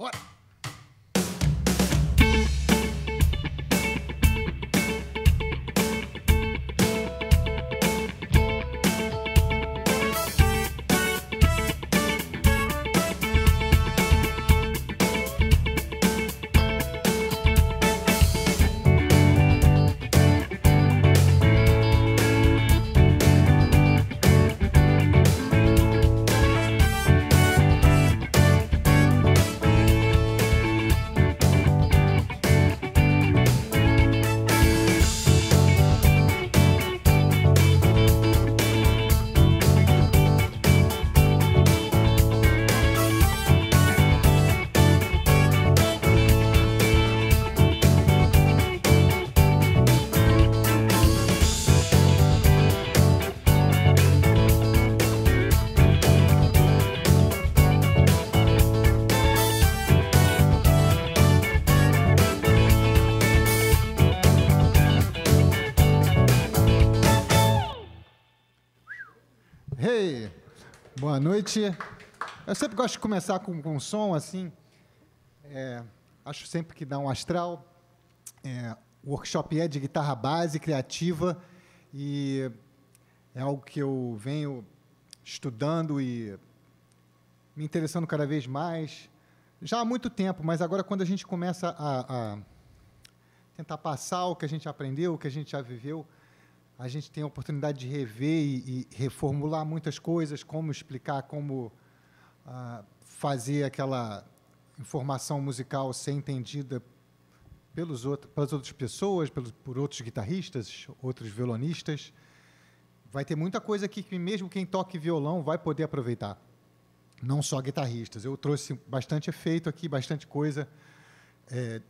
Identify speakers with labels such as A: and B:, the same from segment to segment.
A: What? Boa noite. Eu sempre gosto de começar com, com som assim. É, acho sempre que dá um astral. É, o workshop é de guitarra base, criativa, e é algo que eu venho estudando e me interessando cada vez mais. Já há muito tempo, mas agora quando a gente começa a, a tentar passar o que a gente aprendeu, o que a gente já viveu, a gente tem a oportunidade de rever e, e reformular muitas coisas, como explicar, como ah, fazer aquela informação musical ser entendida pelos outros, pelas outras pessoas, pelos, por outros guitarristas, outros violonistas. Vai ter muita coisa aqui que mesmo quem toque violão vai poder aproveitar. Não só guitarristas. Eu trouxe bastante efeito aqui, bastante coisa, é,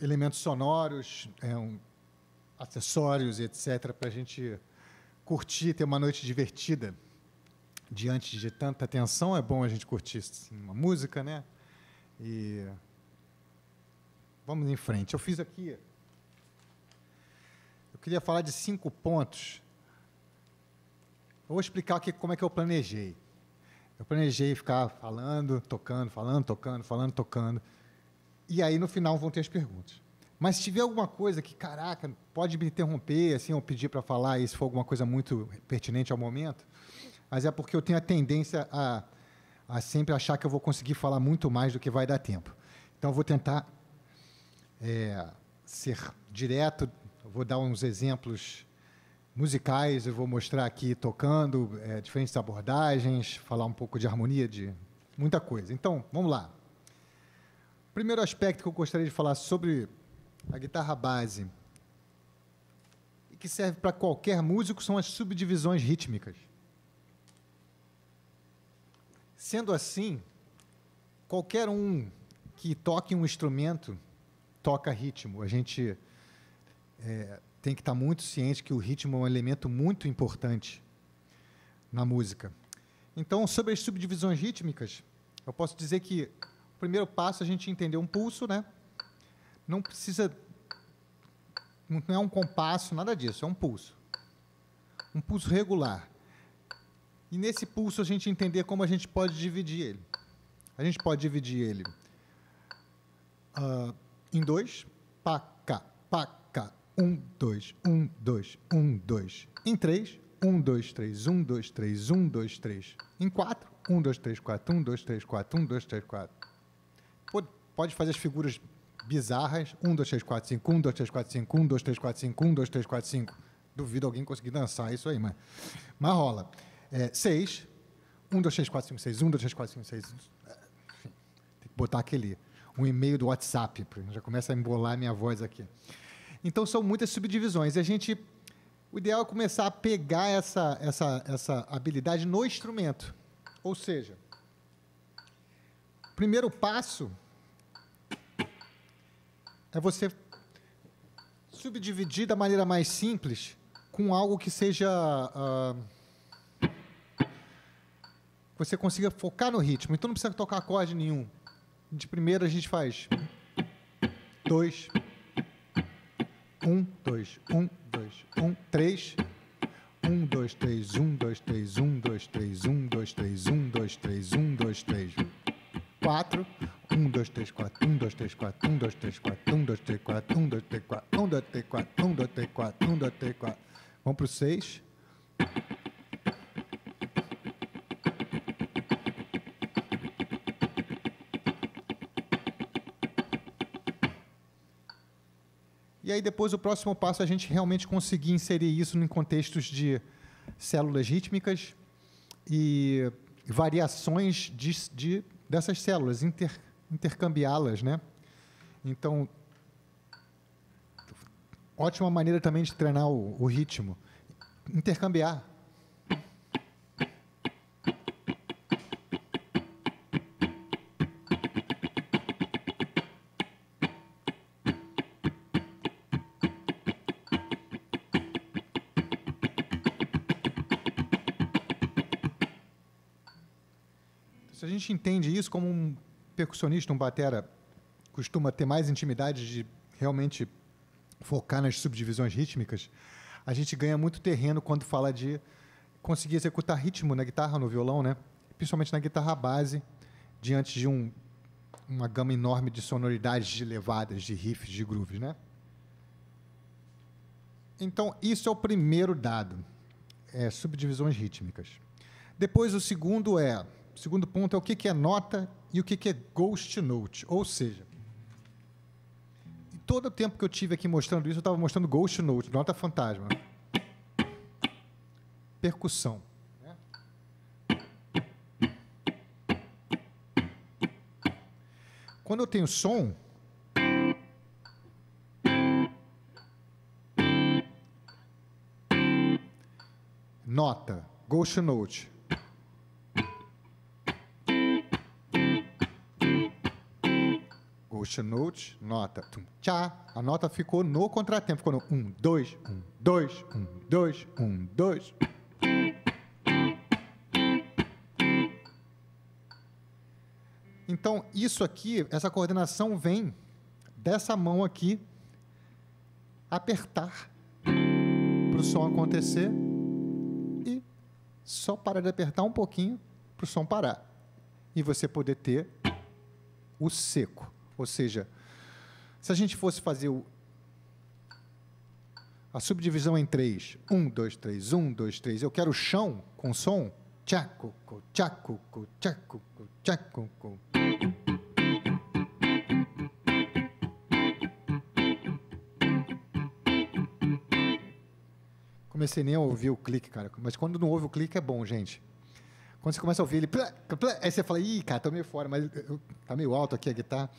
A: elementos sonoros, é, um, acessórios e etc., para a gente curtir, ter uma noite divertida. Diante de tanta tensão, é bom a gente curtir assim, uma música, né? E vamos em frente. Eu fiz aqui. Eu queria falar de cinco pontos. Eu vou explicar aqui como é que eu planejei. Eu planejei ficar falando, tocando, falando, tocando, falando, tocando. E aí, no final, vão ter as perguntas. Mas se tiver alguma coisa que, caraca, pode me interromper, assim, ou pedir para falar, e se for alguma coisa muito pertinente ao momento, mas é porque eu tenho a tendência a, a sempre achar que eu vou conseguir falar muito mais do que vai dar tempo. Então, eu vou tentar é, ser direto, vou dar uns exemplos musicais, eu vou mostrar aqui tocando é, diferentes abordagens, falar um pouco de harmonia, de muita coisa. Então, vamos lá. Primeiro aspecto que eu gostaria de falar sobre a guitarra base, e que serve para qualquer músico, são as subdivisões rítmicas. Sendo assim, qualquer um que toque um instrumento toca ritmo. A gente é, tem que estar muito ciente que o ritmo é um elemento muito importante na música. Então, sobre as subdivisões rítmicas, eu posso dizer que o primeiro passo é a gente entender um pulso, né? Não precisa. Não é um compasso, nada disso, é um pulso. Um pulso regular. E nesse pulso a gente entender como a gente pode dividir ele. A gente pode dividir ele uh, em dois, pá, cá, um, dois, um, dois, um, dois. Em três, um, dois, três, um, dois, três, um, dois, três. Em quatro, um, dois, três, quatro, um, dois, três, quatro, um, dois, três, quatro. Pode fazer as figuras bizarras. 1, 2, 3, 4, 5, 1, 2, 3, 4, 5, 1, 2, 3, 4, 5, 1, 2, 3, 4, 5. Duvido alguém conseguir dançar isso aí, mas, mas rola. É, 6, 1, 2, 3, 4, 5, 6, 1, 2, 3, 4, 5, 6. Enfim, tem que botar aquele, um e-mail do WhatsApp, já começa a embolar a minha voz aqui. Então, são muitas subdivisões. E a gente, o ideal é começar a pegar essa, essa, essa habilidade no instrumento. Ou seja, primeiro passo é você subdividir da maneira mais simples com algo que seja. Uh, você consiga focar no ritmo. Então não precisa tocar acorde nenhum. De primeira a gente faz. Dois. Um, dois, um, dois, um, três. Um, dois, três, um, dois, três, um, dois, três, um, dois, três, um, dois, três, um, dois, três. Quatro. quatro, um, dois, três, quatro, um, dois, três, quatro, um, dois, três, quatro, um, dois, três, quatro, um, dois, três, quatro, um, dois, três, quatro, um, dois, três, quatro, um, dois, três, quatro. Vamos para o seis. E aí depois o próximo passo é a gente realmente conseguir inserir isso em contextos de células rítmicas e variações de, de dessas células, inter, intercambiá-las, né? Então, ótima maneira também de treinar o, o ritmo, intercambiar. Se a gente entende isso como um percussionista, um batera, costuma ter mais intimidade de realmente focar nas subdivisões rítmicas, a gente ganha muito terreno quando fala de conseguir executar ritmo na guitarra, no violão, né? principalmente na guitarra base, diante de um, uma gama enorme de sonoridades, de levadas, de riffs, de grooves. Né? Então, isso é o primeiro dado, é subdivisões rítmicas. Depois, o segundo é o segundo ponto é o que é nota e o que é ghost note. Ou seja, todo o tempo que eu tive aqui mostrando isso, eu estava mostrando ghost note, nota fantasma. Percussão. Né? Quando eu tenho som, nota, ghost note. Ghost Note, nota, tchá. A nota ficou no contratempo, ficou no 1, 2, 1, 2, 1, 2, 1, 2. Então, isso aqui, essa coordenação vem dessa mão aqui apertar para o som acontecer e só parar de apertar um pouquinho para o som parar. E você poder ter o seco. Ou seja, se a gente fosse fazer o, a subdivisão em três, um, dois, três, um, dois, três, eu quero chão com som, tchaco, tchaco, tchaco, tchaco. Comecei nem a ouvir o clique, cara. Mas quando não ouve o clique é bom, gente. Quando você começa a ouvir ele, plá, plá, aí você fala, ih, cara, tô meio fora, mas tá meio alto aqui a guitarra.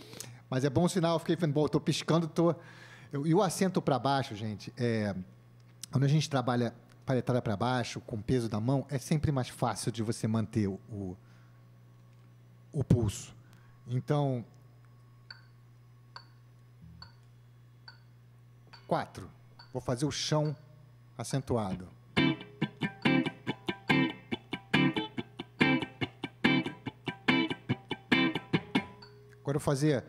A: Mas é bom sinal, eu fiquei falando, bom, tô piscando, tô. Eu, e o assento para baixo, gente, é, quando a gente trabalha paletada para baixo, com peso da mão, é sempre mais fácil de você manter o, o, o pulso. Então, quatro. Vou fazer o chão acentuado. Agora eu fazer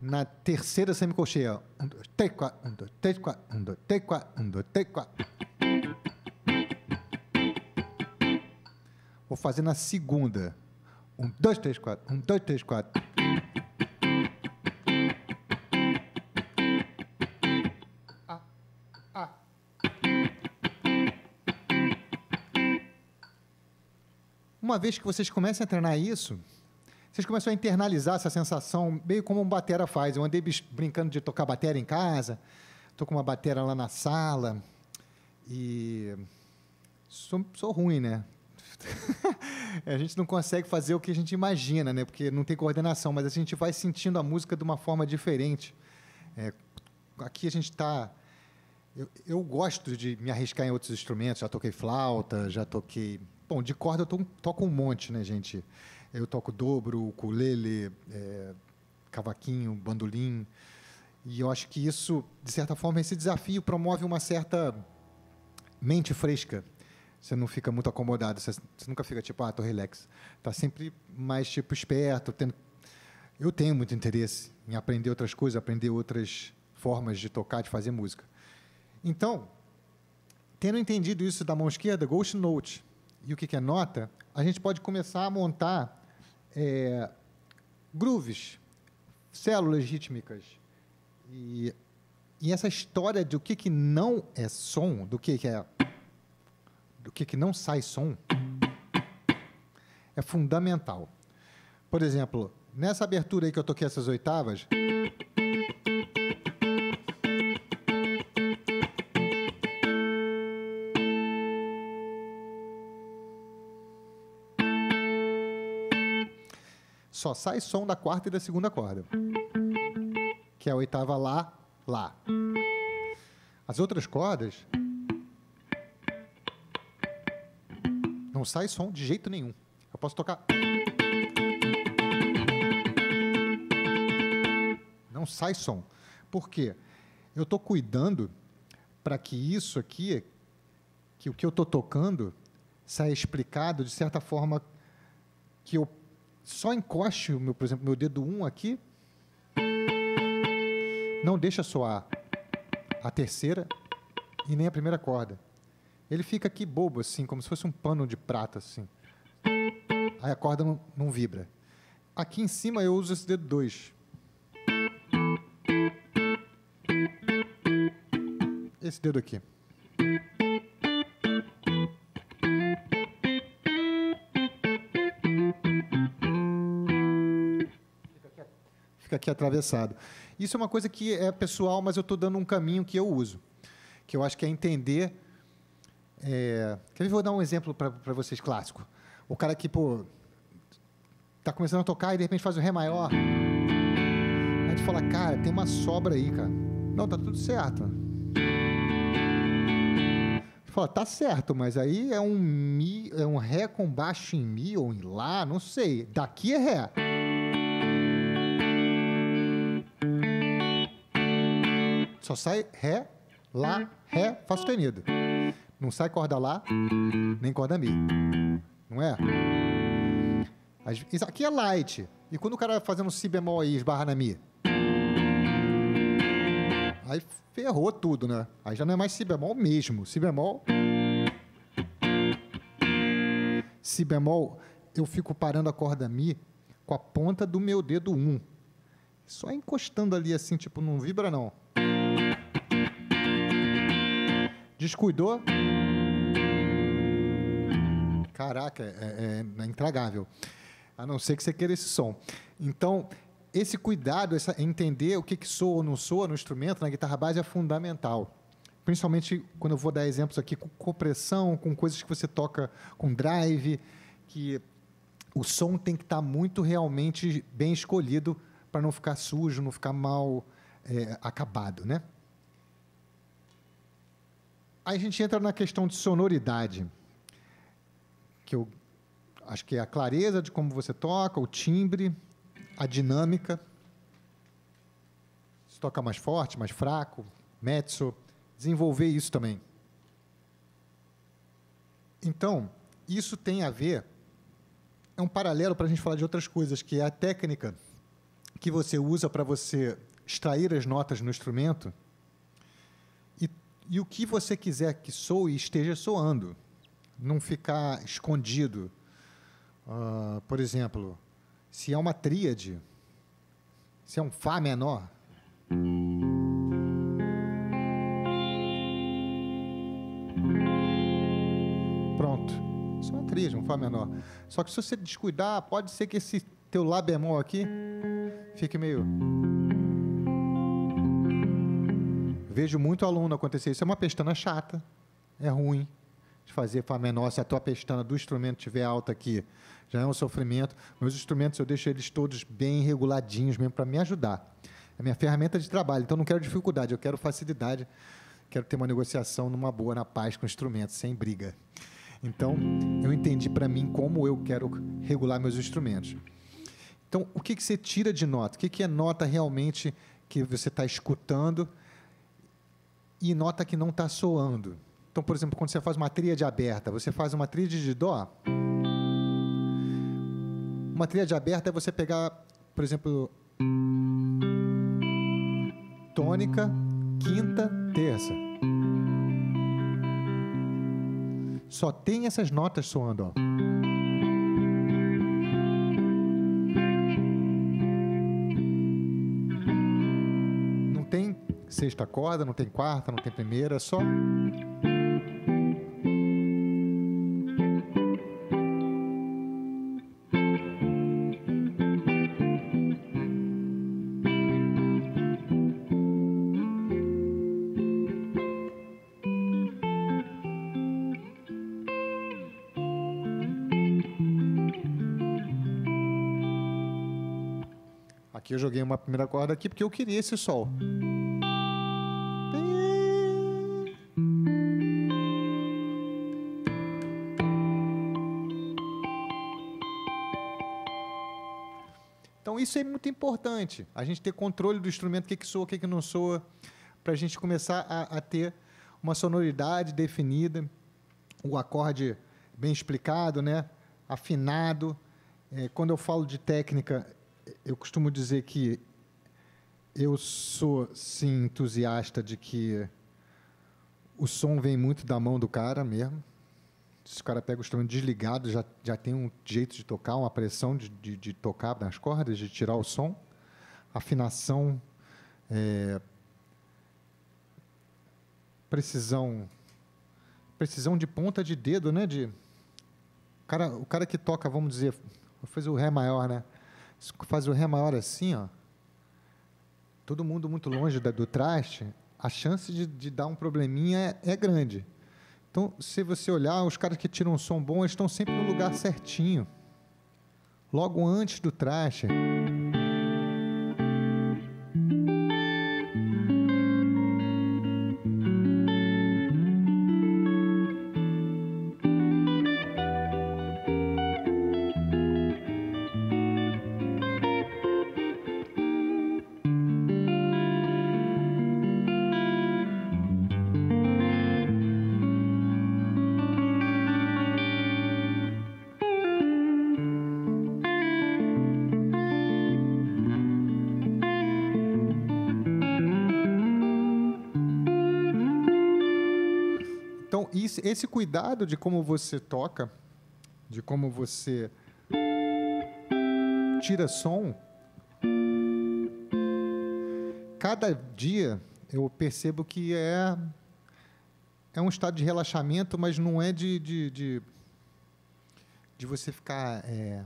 A: na terceira semicolcheia. Um, dois, três, quatro. Um, dois, três, quatro. Um, dois, três, quatro. Um, dois, três, quatro. Vou fazer na segunda. Um, dois, três, quatro. Um, dois, três, quatro. Ah, ah. Uma vez que vocês comecem a treinar isso, vocês começam a internalizar essa sensação, meio como um batera faz. Eu andei brincando de tocar batera em casa, estou com uma batera lá na sala, e sou, sou ruim, né? a gente não consegue fazer o que a gente imagina, né? Porque não tem coordenação, mas a gente vai sentindo a música de uma forma diferente. É, aqui a gente está... Eu, eu, gosto de me arriscar em outros instrumentos. Já toquei flauta, já toquei... Bom, de corda eu to, toco um monte, né, gente? Eu toco dobro, ukulele, é, cavaquinho, bandolim. E eu acho que isso, de certa forma, esse desafio promove uma certa mente fresca. Você não fica muito acomodado, você, você nunca fica tipo, ah, tô relax. Tá sempre mais tipo esperto, tendo eu tenho muito interesse em aprender outras coisas, aprender outras formas de tocar, de fazer música. Então, tendo entendido isso da mão esquerda, Ghost Note e o que é nota, a gente pode começar a montar é, grooves, células rítmicas. E, e essa história do que, que não é som, do que, que é. do que, que não sai som, é fundamental. Por exemplo, nessa abertura aí que eu toquei essas oitavas. Só sai som da quarta e da segunda corda. Que é a oitava lá, lá. As outras cordas não sai som de jeito nenhum. Eu posso tocar. Não sai som. Por quê? Eu estou cuidando para que isso aqui, que o que eu estou tocando, saia explicado de certa forma que eu só encoste, meu, por exemplo, meu dedo 1 um aqui, não deixa soar a terceira e nem a primeira corda. Ele fica aqui bobo, assim, como se fosse um pano de prata, assim. Aí a corda não, não vibra. Aqui em cima eu uso esse dedo 2. Esse dedo aqui. Fica aqui atravessado. Isso é uma coisa que é pessoal, mas eu estou dando um caminho que eu uso. Que eu acho que é entender. É... Ver? Vou dar um exemplo para vocês clássico. O cara que, pô, tá começando a tocar e de repente faz o Ré maior. Aí tu fala, cara, tem uma sobra aí, cara. Não, tá tudo certo. Tu fala, tá certo, mas aí é um Mi, é um Ré com baixo em Mi ou em Lá, não sei. Daqui é Ré. Só sai Ré, Lá, Ré, Fá sustenido. Não sai corda Lá, nem corda Mi não é? Isso aqui é light. E quando o cara fazendo si bemol aí, esbarra na mi? Aí ferrou tudo, né? Aí já não é mais si bemol mesmo. Si bemol. Si bemol, eu fico parando a corda mi com a ponta do meu dedo 1. Um. Só encostando ali assim, tipo, não vibra não. Descuidou? Caraca, é, é, é intragável. A não ser que você queira esse som. Então, esse cuidado, essa, entender o que, que soa ou não soa no instrumento, na guitarra base, é fundamental. Principalmente quando eu vou dar exemplos aqui com compressão, com coisas que você toca com drive, que o som tem que estar tá muito realmente bem escolhido para não ficar sujo, não ficar mal é, acabado, né? Aí a gente entra na questão de sonoridade que eu acho que é a clareza de como você toca, o timbre, a dinâmica. Se toca mais forte, mais fraco, mezzo, desenvolver isso também. Então, isso tem a ver, é um paralelo para a gente falar de outras coisas, que é a técnica que você usa para você extrair as notas no instrumento e, o que você quiser que soe esteja soando não ficar escondido. Uh, por exemplo, se é uma tríade, se é um Fá menor. Pronto. Isso é uma tríade, um Fá menor. Só que se você descuidar, pode ser que esse teu Lá bemol aqui fique meio. Vejo muito aluno acontecer isso. É uma pestana chata, é ruim de fazer Fá menor, se a tua pestana do instrumento estiver alta aqui, já é um sofrimento. Meus instrumentos eu deixo eles todos bem reguladinhos mesmo para me ajudar. É minha ferramenta de trabalho, então não quero dificuldade, eu quero facilidade, quero ter uma negociação numa boa, na paz com o instrumento, sem briga. Então, eu entendi para mim como eu quero regular meus instrumentos. Então, o que, que você tira de nota? O que, que é nota realmente que você está escutando e nota que não está soando? Então, por exemplo, quando você faz uma tríade aberta, você faz uma tríade de dó. Uma tríade aberta é você pegar, por exemplo, tônica, quinta, terça. Só tem essas notas soando, ó. Sexta corda, não tem quarta, não tem primeira, é só. Aqui eu joguei uma primeira corda aqui porque eu queria esse sol. Isso é muito importante, a gente ter controle do instrumento, o que, que soa, o que, que não soa, para a gente começar a, a ter uma sonoridade definida, o acorde bem explicado, né? afinado. É, quando eu falo de técnica, eu costumo dizer que eu sou, sim, entusiasta de que o som vem muito da mão do cara mesmo. Se o cara pega o instrumento desligado, já, já tem um jeito de tocar, uma pressão de, de, de tocar nas cordas, de tirar o som. Afinação, é, precisão, precisão de ponta de dedo, né? De, o, cara, o cara que toca, vamos dizer, fazer o Ré maior, né? faz o Ré maior assim, ó, todo mundo muito longe da, do traste, a chance de, de dar um probleminha é, é, grande. Então, se você olhar, os caras que tiram um som bom, eles estão sempre no lugar certinho. Logo antes do traste. Esse, esse cuidado de como você toca, de como você tira som, cada dia eu percebo que é é um estado de relaxamento, mas não é de de, de, de você ficar é,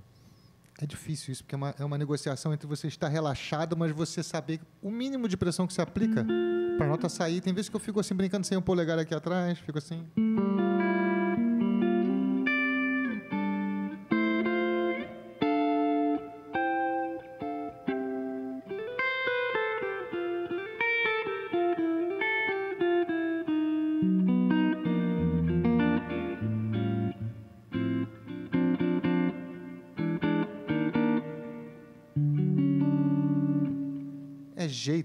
A: é difícil isso, porque é uma, é uma negociação entre você estar relaxado, mas você saber o mínimo de pressão que se aplica para a nota sair. Tem vezes que eu fico assim brincando sem um polegar aqui atrás, fico assim.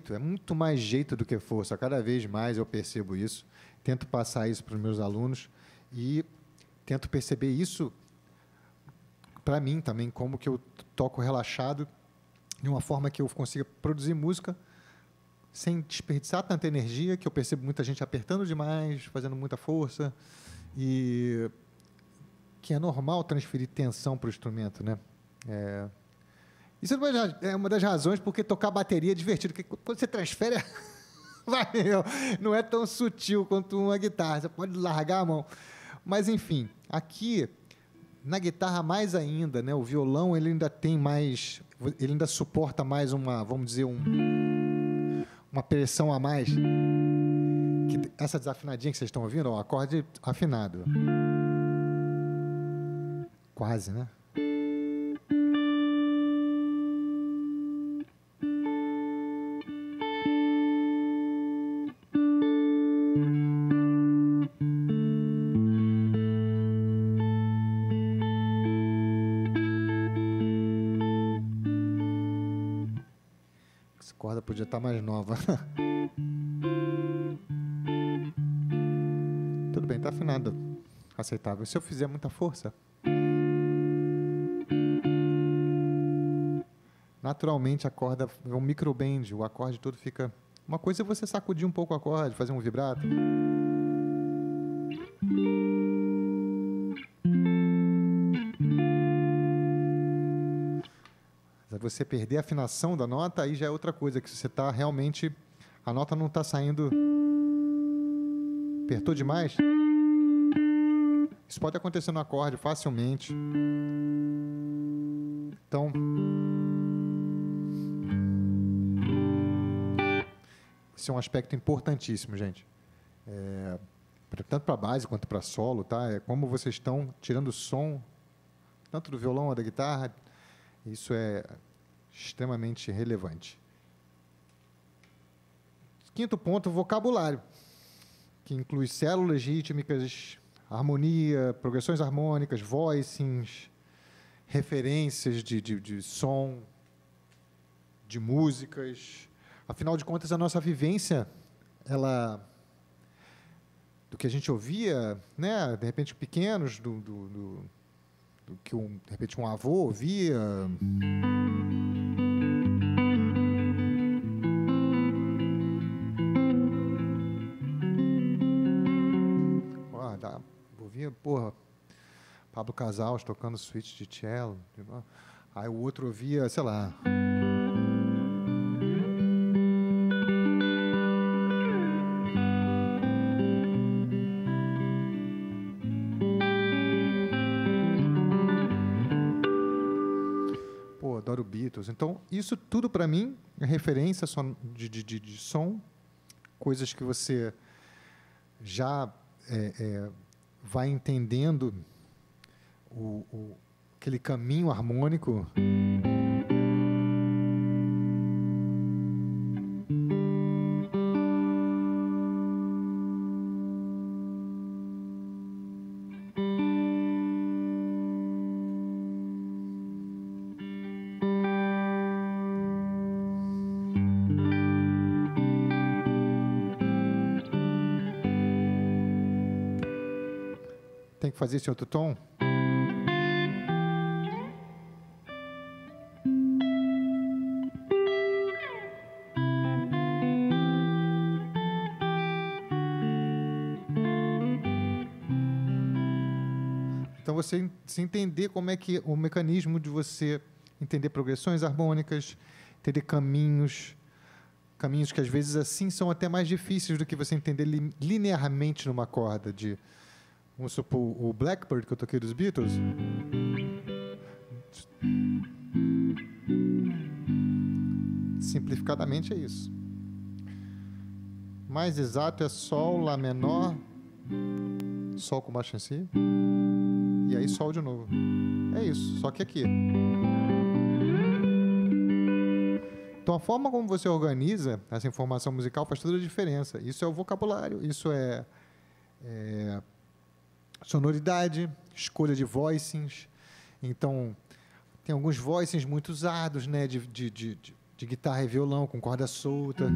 A: Jeito, é muito mais jeito do que força. Cada vez mais eu percebo isso, tento passar isso para os meus alunos e tento perceber isso para mim também, como que eu toco relaxado, de uma forma que eu consiga produzir música sem desperdiçar tanta energia, que eu percebo muita gente apertando demais, fazendo muita força, e que é normal transferir tensão para o instrumento, né? É, isso é uma das razões porque tocar bateria é divertido. Porque quando você transfere, vai, não é tão sutil quanto uma guitarra. Você pode largar a mão. Mas, enfim, aqui, na guitarra mais ainda, né, o violão ele ainda tem mais. Ele ainda suporta mais uma, vamos dizer, um, uma pressão a mais. Que, essa desafinadinha que vocês estão ouvindo, ó, acorde afinado. Quase, né? Nova. Tudo bem, está afinado. Aceitável. Se eu fizer muita força, naturalmente a corda é um microbend, o acorde todo fica. Uma coisa é você sacudir um pouco o acorde, fazer um vibrato. Você perder a afinação da nota, aí já é outra coisa, que você está realmente A nota não está saindo. Apertou demais? Isso pode acontecer no acorde facilmente. Então. Esse é um aspecto importantíssimo, gente. É, tanto para base quanto para solo, tá? É como vocês estão tirando o som, tanto do violão ou da guitarra. Isso é extremamente relevante. Quinto ponto, vocabulário, que inclui células rítmicas, harmonia, progressões harmônicas, voicings, referências de, de, de som, de músicas. Afinal de contas, a nossa vivência, ela do que a gente ouvia, né, de repente pequenos, do, do, do, do que um, de repente um avô ouvia. Porra, Pablo Casals tocando suíte de cello. Aí o outro ouvia, sei lá. Pô, adoro Beatles. Então, isso tudo para mim é referência de, de, de, de som, coisas que você já é, é, vai entendendo o, o, aquele caminho harmônico. Fazer esse outro tom? Então você se entender como é que o mecanismo de você entender progressões harmônicas, entender caminhos, caminhos que às vezes assim são até mais difíceis do que você entender linearmente numa corda de Vamos supor, o Blackbird que eu toquei dos Beatles. Simplificadamente é isso. Mais exato é Sol, Lá menor, Sol com baixo em si, e aí Sol de novo. É isso, só que aqui. Então a forma como você organiza essa informação musical faz toda a diferença. Isso é o vocabulário, isso é, é sonoridade, escolha de voicings. Então, tem alguns voicings muito usados, né, de, de, de, de guitarra e violão com corda solta.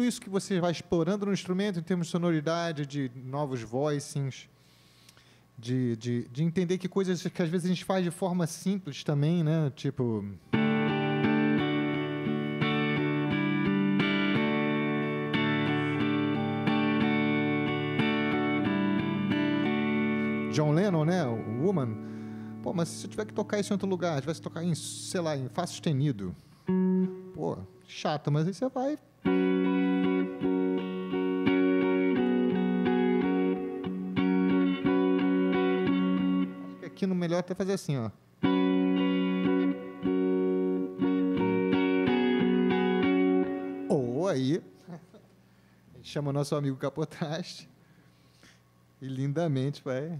A: Isso que você vai explorando no instrumento em termos de sonoridade, de novos voicings, de, de, de entender que coisas que às vezes a gente faz de forma simples também, né? Tipo. John Lennon, né? O Woman. Pô, mas se eu tiver que tocar isso em outro lugar, tivesse que tocar em, sei lá, em Fá sustenido. Pô, chato, mas aí você vai melhor até fazer assim, ó. Ou aí, a gente chama o nosso amigo capotaste E lindamente vai.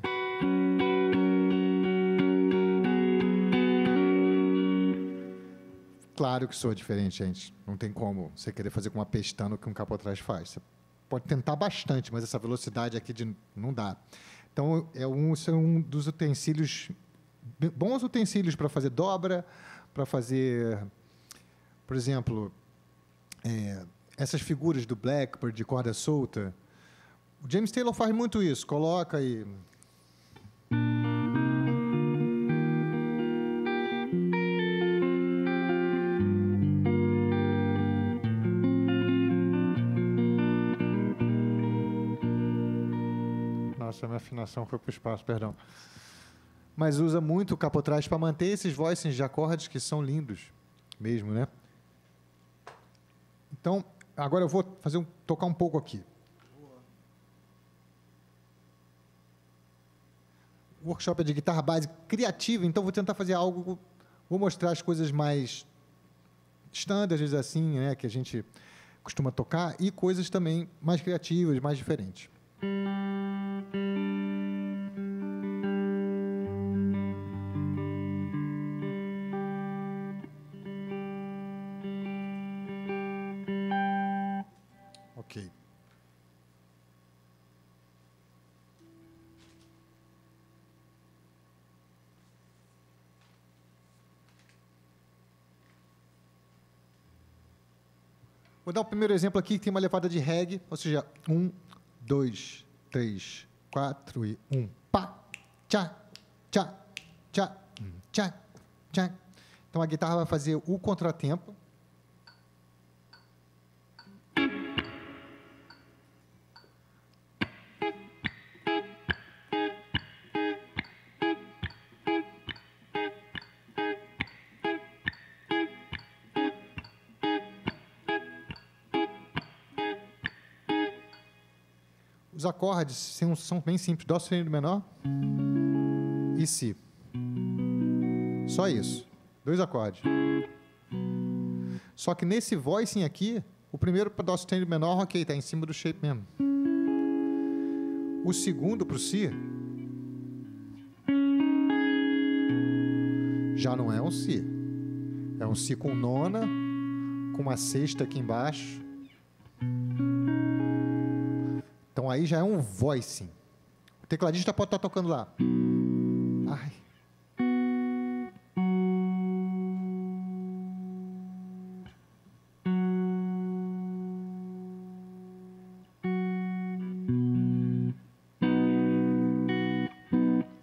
A: Claro que soa diferente, gente. Não tem como você querer fazer com uma pestana o que um capo atrás faz. Você pode tentar bastante, mas essa velocidade aqui de, não dá. Então, é um, é um dos utensílios, bons utensílios para fazer dobra, para fazer, por exemplo, é, essas figuras do Blackbird de corda solta. O James Taylor faz muito isso, coloca e afinação foi para o espaço, perdão. Mas usa muito o capotrás para manter esses voicings de acordes que são lindos mesmo, né? Então, agora eu vou fazer um, tocar um pouco aqui. O workshop é de guitarra base criativa, então vou tentar fazer algo, vou mostrar as coisas mais standards assim, né, que a gente costuma tocar e coisas também mais criativas, mais diferentes. Primeiro exemplo aqui, que tem uma levada de reggae, ou seja, um, dois, três, quatro e um. Pá, tchá, tchá, tchá, tchá, tchá. Então a guitarra vai fazer o contratempo. Os acordes são, bem simples. Dó sustenido menor e Si. Só isso. Dois acordes. Só que nesse voicing aqui, o primeiro para Dó sustenido menor, ok, está em cima do shape mesmo. O segundo para o Si já não é um Si. É um Si com nona, com uma sexta aqui embaixo Então aí já é um voicing. O tecladista pode estar tocando lá. Ai.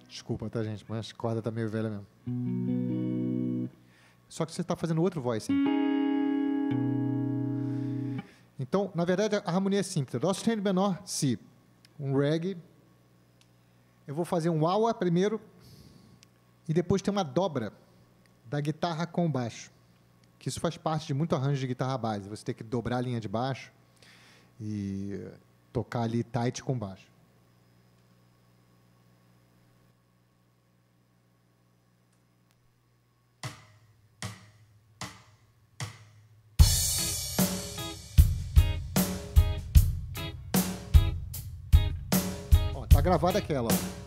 A: Desculpa, tá, gente? Mas a corda tá meio velha mesmo. Só que você está fazendo outro voicing. Então, na verdade, a harmonia é simples. Dó sustenido menor, Si. Um reggae. Eu vou fazer um aua primeiro e depois tem uma dobra da guitarra com baixo. Que isso faz parte de muito arranjo de guitarra base. Você tem que dobrar a linha de baixo e tocar ali tight com baixo. Gravada aquela. querendo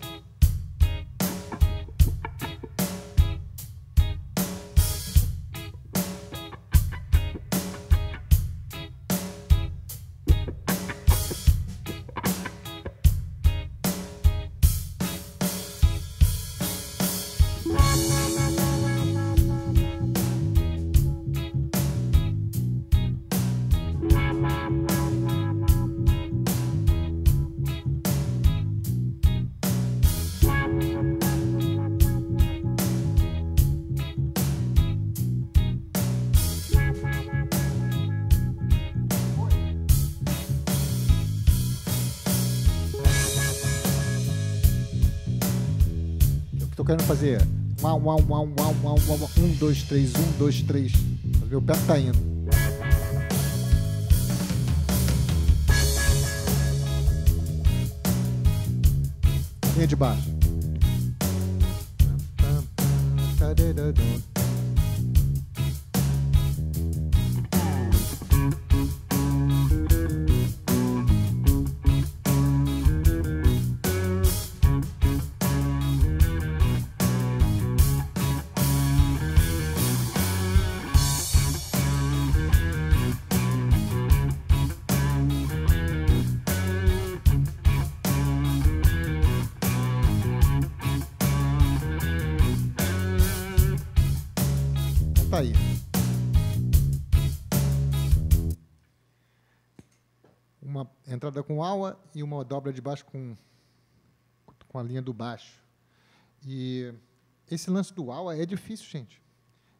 A: fazer um, um, um, um, um, um, um, dois, três, um, dois, três. Meu pé tá indo. Linha de baixo. Dobra de baixo com, com a linha do baixo. E esse lance do aula é difícil, gente.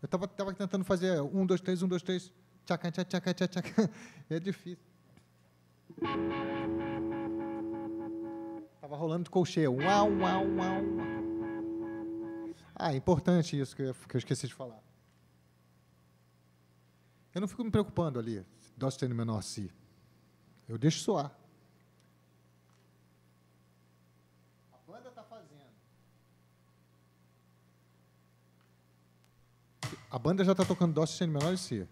A: Eu estava tava tentando fazer um, dois, três, um, dois, três, tchaca, tchaca, tchaca, tchaca. É difícil. Tava rolando de colcheia. Uau, uau, uau. Ah, é importante isso que eu, que eu esqueci de falar. Eu não fico me preocupando ali, dó sustenido menor si. Eu deixo soar. A banda está fazendo. A banda já está tocando dó sustenido menor e si.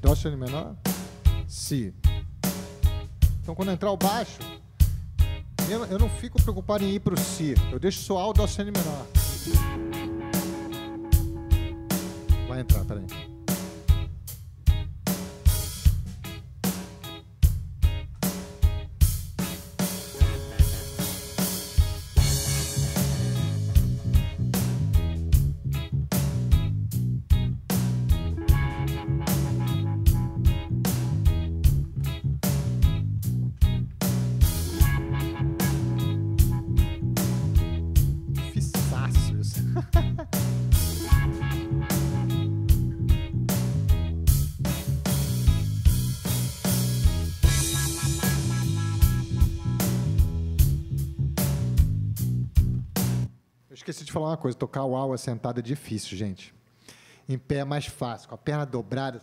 A: Dó sustenido menor, si. Então, quando entrar o baixo, eu, eu não fico preocupado em ir para o Si. Eu deixo soar o Dó sustenido menor. Vai entrar, peraí. Falar uma coisa, tocar o aula sentado é difícil, gente. Em pé é mais fácil, com a perna dobrada.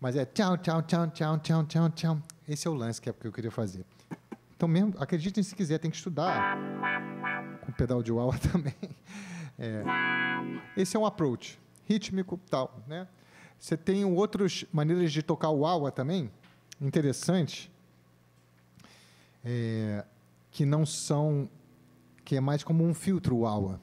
A: Mas é tchau, tchau, tchau, tchau, tchau, tchau, tchau. Esse é o lance que é que eu queria fazer. Então, mesmo, acreditem se quiser, tem que estudar com pedal de wah também. É, esse é um approach rítmico tal, né? Você tem outras maneiras de tocar o wah também, interessante, é, que não são, que é mais como um filtro wah.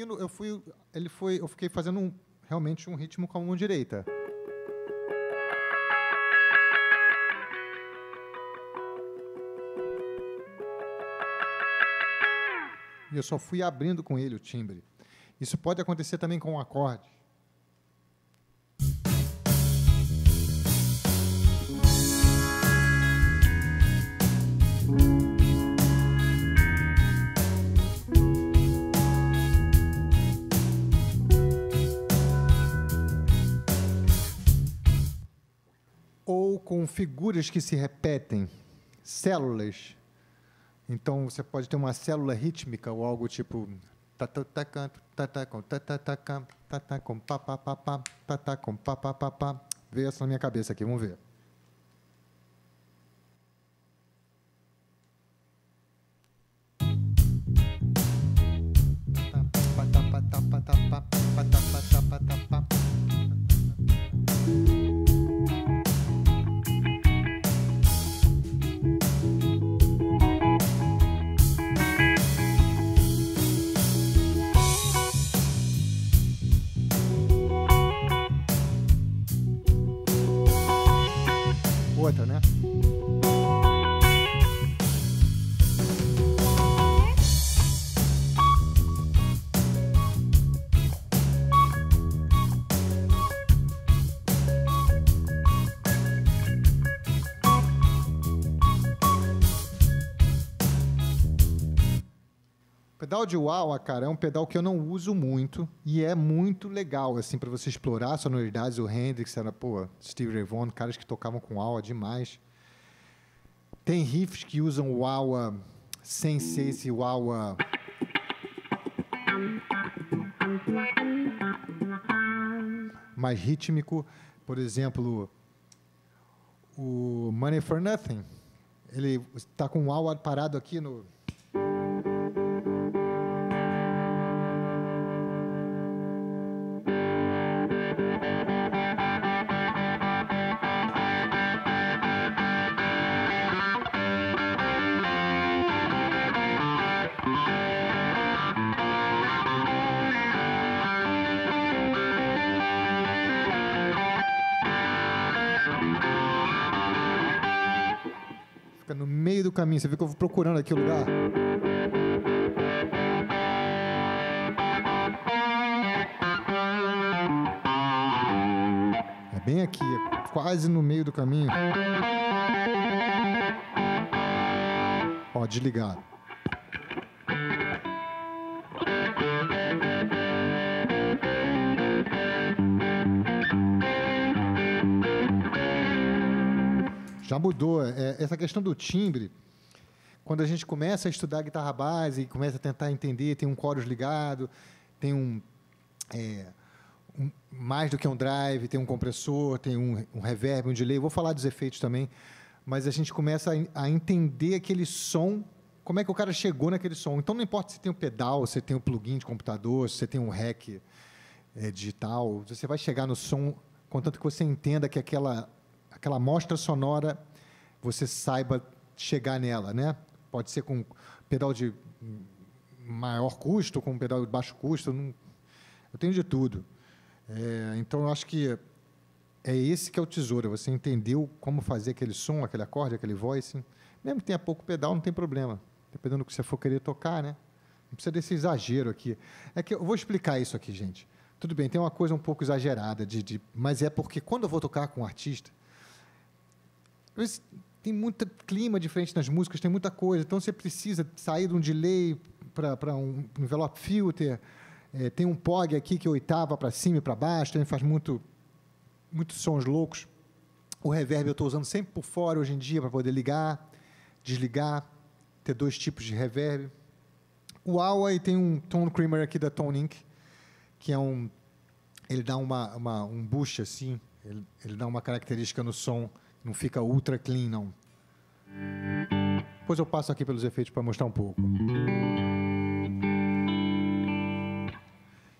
A: Eu fui, ele foi, eu fiquei fazendo um, realmente um ritmo com a mão direita. E eu só fui abrindo com ele o timbre. Isso pode acontecer também com um acorde. Ou com figuras que se repetem, células. Então você pode ter uma célula rítmica ou algo tipo tatatacam, tatacam, tatatacam, tatacam, papapá, tatacam, papapá. Veio essa na minha cabeça aqui, vamos ver. Pedal de wah, cara, é um pedal que eu não uso muito e é muito legal, assim, para você explorar sonoridades. O Hendrix era, pô, Steve Ray Vaughan, caras que tocavam com wah demais. Tem riffs que usam wah sem ser esse wah mais rítmico. Por exemplo, o Money for Nothing. Ele está com o wah parado aqui no meio do caminho. Você viu que eu vou procurando aqui o lugar? É bem aqui, quase no meio do caminho. Ó, desligado. Já mudou. É, essa questão do timbre, quando a gente começa a estudar guitarra base, começa a tentar entender, tem um chorus ligado, tem um, é, um, mais do que um drive, tem um compressor, tem um, um reverb, um delay. Vou falar dos efeitos também, mas a gente começa a, a, entender aquele som, como é que o cara chegou naquele som. Então não importa se tem um pedal, se tem um plugin de computador, se tem um rec é, digital, você vai chegar no som, contanto que você entenda que aquela aquela amostra sonora você saiba chegar nela, né? Pode ser com pedal de maior custo, com pedal de baixo custo, não, eu tenho de tudo. É, então, eu acho que é esse que é o tesouro, é você entendeu como fazer aquele som, aquele acorde, aquele voice. Mesmo que tenha pouco pedal, não tem problema. Dependendo do que você for querer tocar, né? Não precisa desse exagero aqui. É que eu vou explicar isso aqui, gente. Tudo bem, tem uma coisa um pouco exagerada, de, de mas é porque quando eu vou tocar com um artista, tem muito clima diferente nas músicas, tem muita coisa. Então você precisa sair de um delay para um envelope filter. É, tem um POG aqui que é oitava para cima e para baixo, também faz muito, muitos sons loucos. O reverb eu estou usando sempre por fora hoje em dia para poder ligar, desligar, ter dois tipos de reverb. O Huawei tem um tone creamer aqui da Tone Inc., que é um. Ele dá uma, uma um boost assim, ele, ele dá uma característica no som não fica ultra clean, não. Depois eu passo aqui pelos efeitos para mostrar um pouco.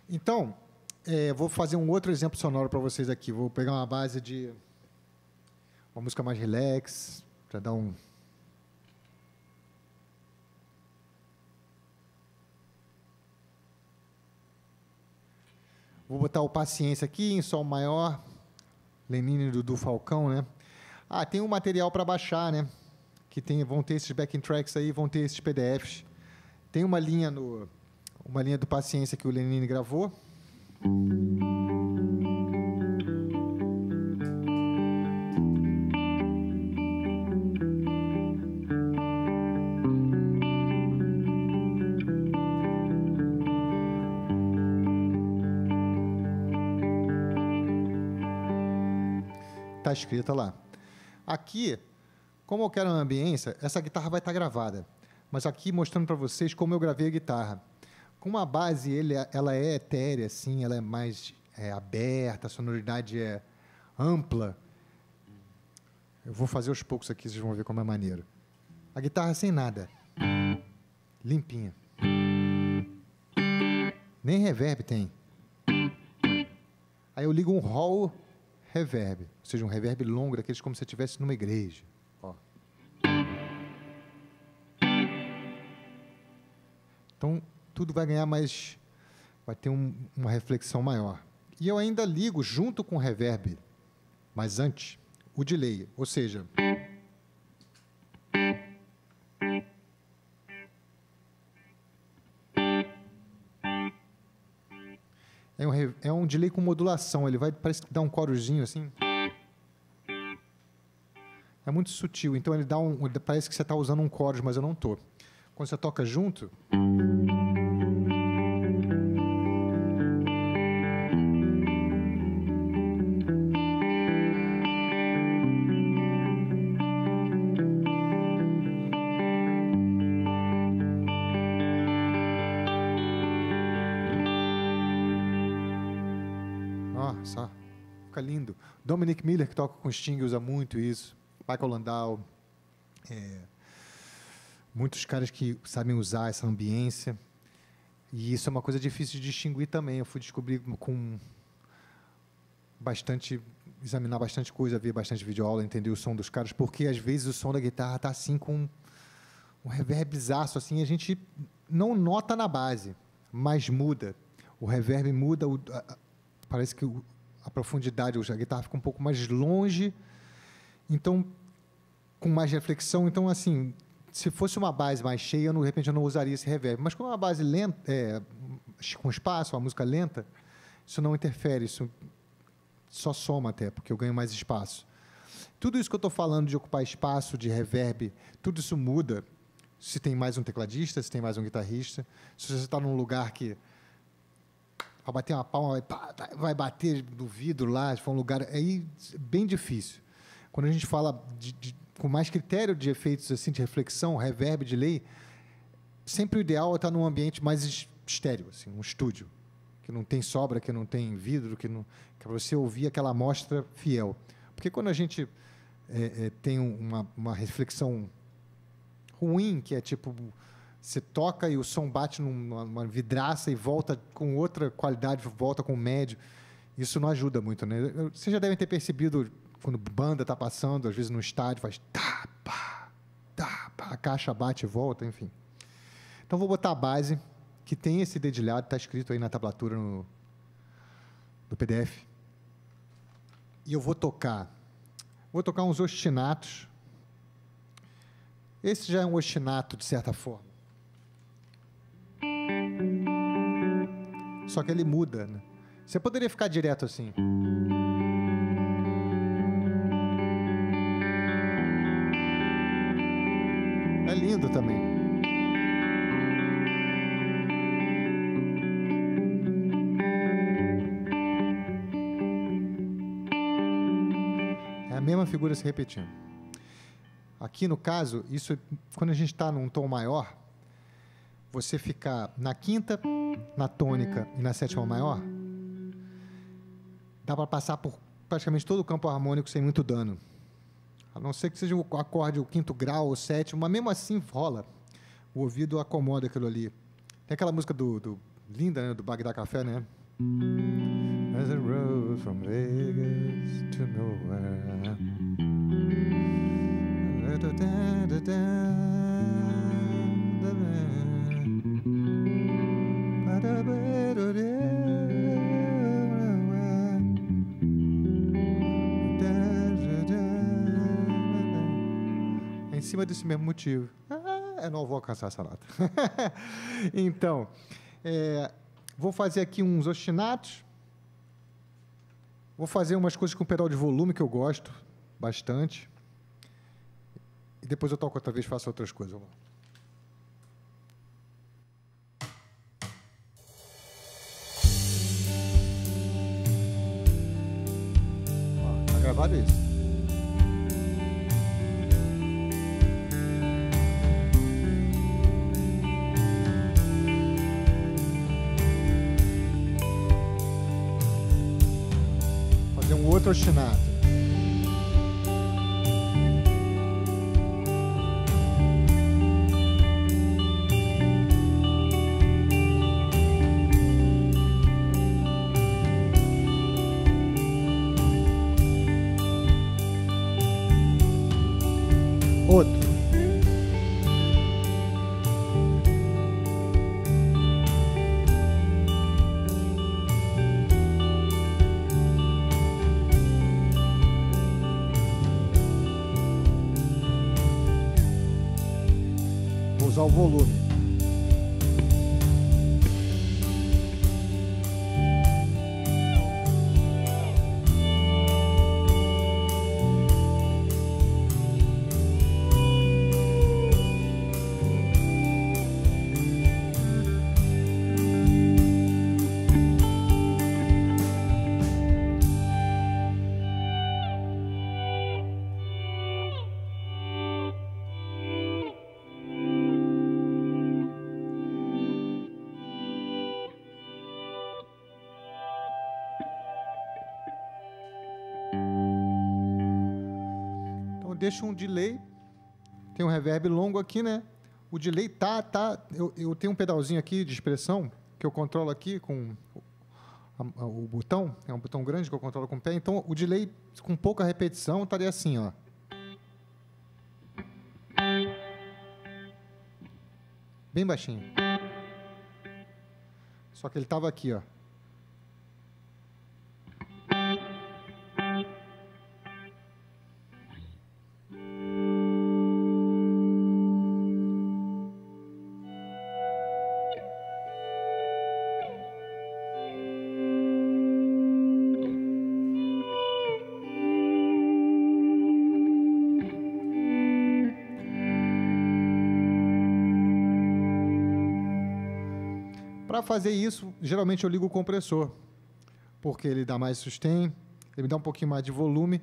A: Então, é, vou fazer um outro exemplo sonoro para vocês aqui. Vou pegar uma base de uma música mais relax, para dar um. Vou botar o Paciência aqui em Sol maior. Lenine e Dudu Falcão, né? Ah, tem um material para baixar, né? Que tem, vão ter esses backing tracks aí, vão ter esses PDFs. Tem uma linha no, uma linha do Paciência que o Lenine gravou. Tá escrita lá. Aqui, como eu quero uma ambiência, essa guitarra vai estar gravada. Mas aqui mostrando para vocês como eu gravei a guitarra. Com uma base, ele, ela é etérea, assim, ela é mais é, aberta, a sonoridade é ampla. Eu vou fazer aos poucos aqui, vocês vão ver como é maneiro. A guitarra sem nada. Limpinha. Nem reverb tem. Aí eu ligo um hall reverb, ou seja, um reverb longo, daqueles como se estivesse numa igreja. Ó. Então, tudo vai ganhar mais, vai ter um, uma reflexão maior. E eu ainda ligo junto com o reverb, mas antes, o delay, ou seja, É um, é um delay com modulação, ele vai, parece que dá um corozinho assim. É muito sutil, então ele dá um. Parece que você está usando um chorus, mas eu não estou. Quando você toca junto. Dominic Miller, que toca com Sting, usa muito isso. Michael Landau. É, muitos caras que sabem usar essa ambiência. E isso é uma coisa difícil de distinguir também. Eu fui descobrir com bastante examinar bastante coisa, ver bastante videoaula, entender o som dos caras, porque às vezes o som da guitarra tá assim com um reverbzaço assim, a gente não nota na base, mas muda. O reverb muda, o, a, parece que o, a profundidade, a guitarra fica um pouco mais longe. Então, com mais reflexão. Então, assim, se fosse uma base mais cheia, eu, de repente eu não usaria esse reverb. Mas como é uma base lenta, é, com espaço, uma música lenta, isso não interfere, isso só soma até, porque eu ganho mais espaço. Tudo isso que eu estou falando de ocupar espaço, de reverb, tudo isso muda se tem mais um tecladista, se tem mais um guitarrista, se você está num lugar que vai bater uma palma, vai, vai bater do vidro lá, se for um lugar aí bem difícil. Quando a gente fala de, de, com mais critério de efeitos assim de reflexão, reverb, delay, sempre o ideal é estar num ambiente mais estéreo, assim, um estúdio, que não tem sobra, que não tem vidro, que que para você ouvir aquela amostra fiel. Porque quando a gente é, é, tem uma, uma reflexão ruim, que é tipo você toca e o som bate numa vidraça e volta com outra qualidade, volta com médio. Isso não ajuda muito, né? Vocês já devem ter percebido quando banda está passando, às vezes no estádio, faz tá, pá, tá, pá, a caixa bate e volta, enfim. Então vou botar a base, que tem esse dedilhado, está escrito aí na tablatura no, no PDF. E eu vou tocar. Vou tocar uns ostinatos. Esse já é um ostinato, de certa forma. Só que ele muda. Né? Você poderia ficar direto assim. É lindo também. É a mesma figura se repetindo. Aqui no caso, isso quando a gente está num tom maior, você ficar na quinta, na tônica e na sétima maior, dá para passar por praticamente todo o campo harmônico sem muito dano. A não ser que seja o acorde o quinto grau ou sétimo, mas mesmo assim rola. O ouvido acomoda aquilo ali. Tem aquela música do, do linda, né, do Bagdá Café, né? As a road from Vegas to nowhere. Em cima desse mesmo motivo. Ah, eu não vou alcançar essa nota. então, é, vou fazer aqui uns ostinatos. Vou fazer umas coisas com pedal de volume que eu gosto bastante. E depois eu toco outra vez, faço outras coisas. Vamos lá. Gravado isso. Fazer um outro ostinato. Usar deixo um delay, tem um reverb longo aqui, né? O delay tá, tá. Eu, eu tenho um pedalzinho aqui de expressão que eu controlo aqui com o, o botão, é um botão grande que eu controlo com o pé. Então, o delay com pouca repetição estaria assim, ó. Bem baixinho. Só que ele estava aqui, ó. Para fazer isso, geralmente eu ligo o compressor, porque ele dá mais sustain, ele me dá um pouquinho mais de volume.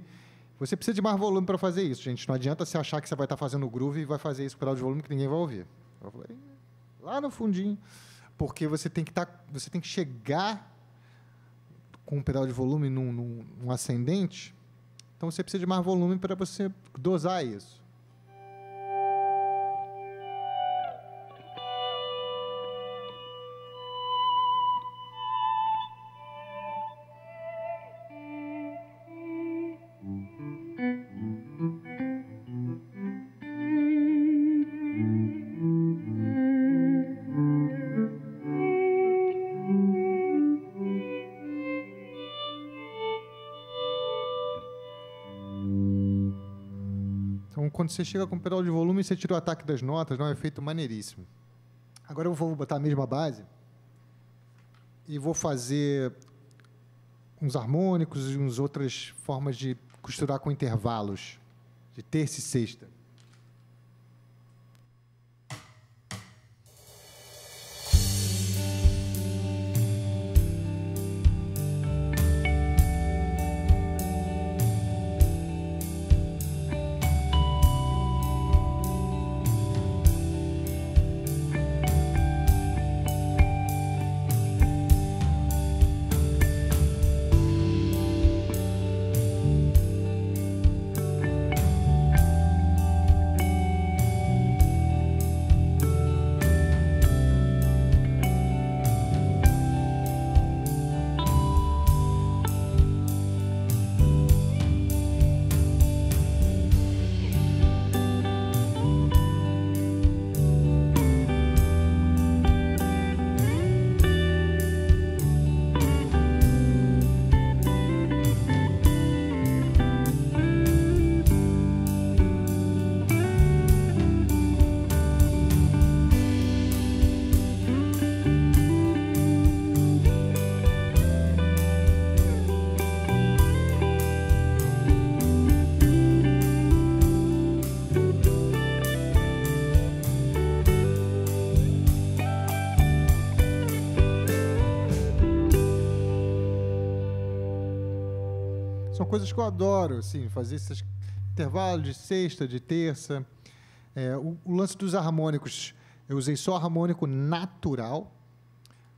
A: Você precisa de mais volume para fazer isso, gente. Não adianta você achar que você vai estar fazendo groove e vai fazer isso com pedal de volume que ninguém vai ouvir. Lá no fundinho, porque você tem que tá, você tem que chegar com um pedal de volume num, num, num ascendente. Então você precisa de mais volume para você dosar isso. Você chega com o pedal de volume, você tira o ataque das notas, dá um efeito maneiríssimo. Agora eu vou botar a mesma base e vou fazer uns harmônicos e uns outras formas de costurar com intervalos, de terça e sexta. Coisas que eu adoro, assim, fazer esses intervalos de sexta, de terça. É, o, o, lance dos harmônicos, eu usei só harmônico natural.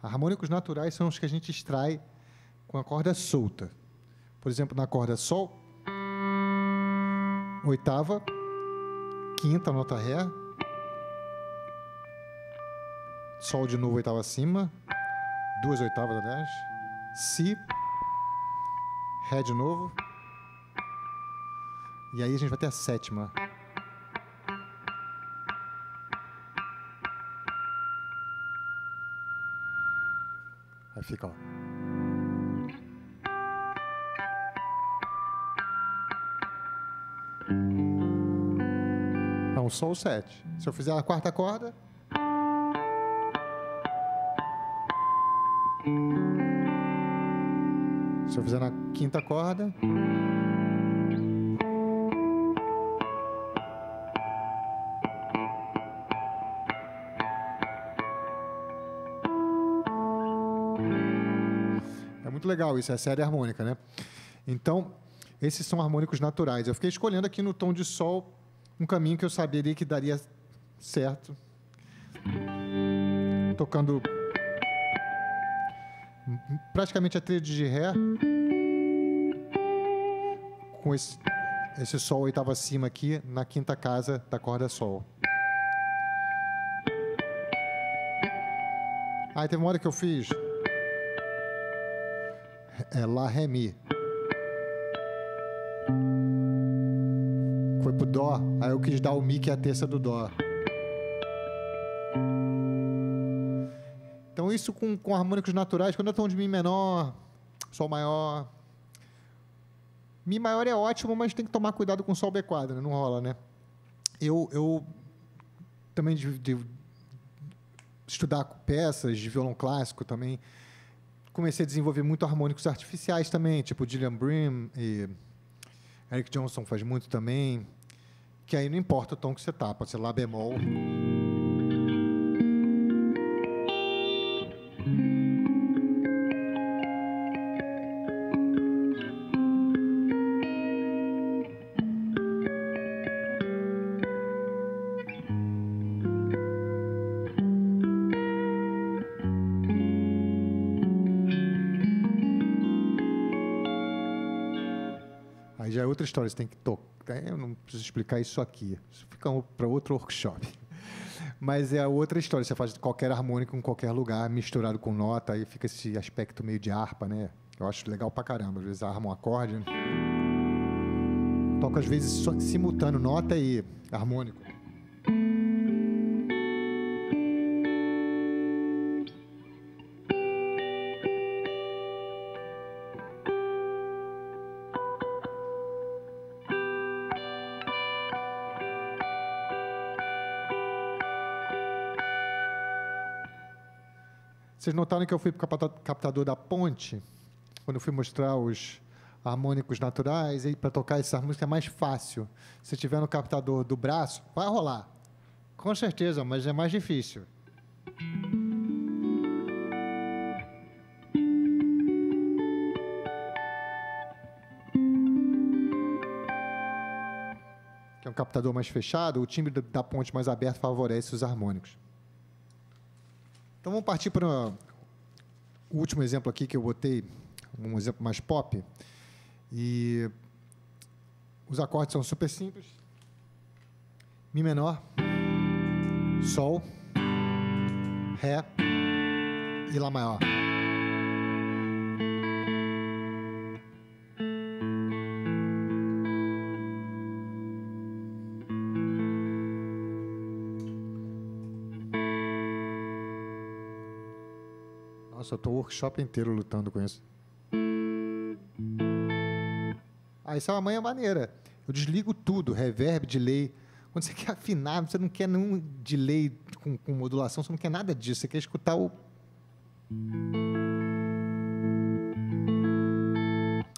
A: Harmônicos naturais são os que a gente extrai com a corda solta. Por exemplo, na corda Sol, oitava, quinta, nota Ré, Sol de novo, oitava acima, duas oitavas, aliás, Si, Ré de novo, e aí a gente vai ter a sétima. Aí fica, ó. É um sol 7. Se eu fizer a quarta corda. Se eu fizer na quinta corda. Legal isso, é série harmônica, né? Então, esses são harmônicos naturais. Eu fiquei escolhendo aqui no tom de sol um caminho que eu saberia que daria certo. Tocando praticamente a tríade de Ré. Com esse, esse Sol oitavo acima aqui na quinta casa da corda Sol. Aí teve uma hora que eu fiz é Lá, Ré, Mi. Foi pro Dó, aí eu quis dar o Mi, que é a terça do Dó. Então, isso com, com harmônicos naturais, quando eu tom de Mi menor, Sol maior. Mi maior é ótimo, mas tem que tomar cuidado com Sol B quadro, né? não rola, né? Eu, eu também de, de estudar peças de violão clássico também comecei a desenvolver muito harmônicos artificiais também, tipo Gillian Brim e Eric Johnson faz muito também, que aí não importa o tom que você tá, pode ser Lá bemol. História, você tem que tocar. Eu não preciso explicar isso aqui. Isso fica para outro workshop. Mas é outra história. Você faz qualquer harmônico em qualquer lugar, misturado com nota, aí fica esse aspecto meio de harpa, né? Eu acho legal pra caramba. Às vezes arma um acorde. Né? Toco às vezes simultâneo nota e harmônico. Vocês notaram que eu fui para o captador da ponte, quando eu fui mostrar os harmônicos naturais, e para tocar essa música é mais fácil. Se tiver no captador do braço, vai rolar. Com certeza, mas é mais difícil. Que é um captador mais fechado, o timbre da ponte mais aberto favorece os harmônicos. Então vamos partir para o último exemplo aqui que eu botei, um exemplo mais pop. E os acordes são super simples. Mi menor, Sol, Ré e Lá maior. Estou o workshop inteiro lutando com isso. Ah, isso é uma manha maneira. Eu desligo tudo, reverb, delay. Quando você quer afinar, você não quer nenhum delay com, com modulação, você não quer nada disso. Você quer escutar o.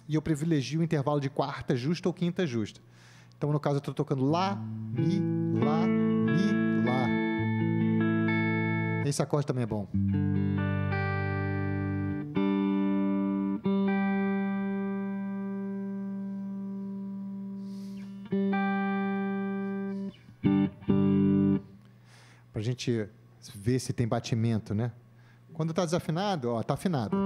A: E eu privilegio o intervalo de quarta justa ou quinta justa. Então, no caso, eu estou tocando Lá, Mi, Lá, Mi, Lá. Esse acorde também é bom. Gente ver se tem batimento, né? Quando está desafinado, ó, está afinado.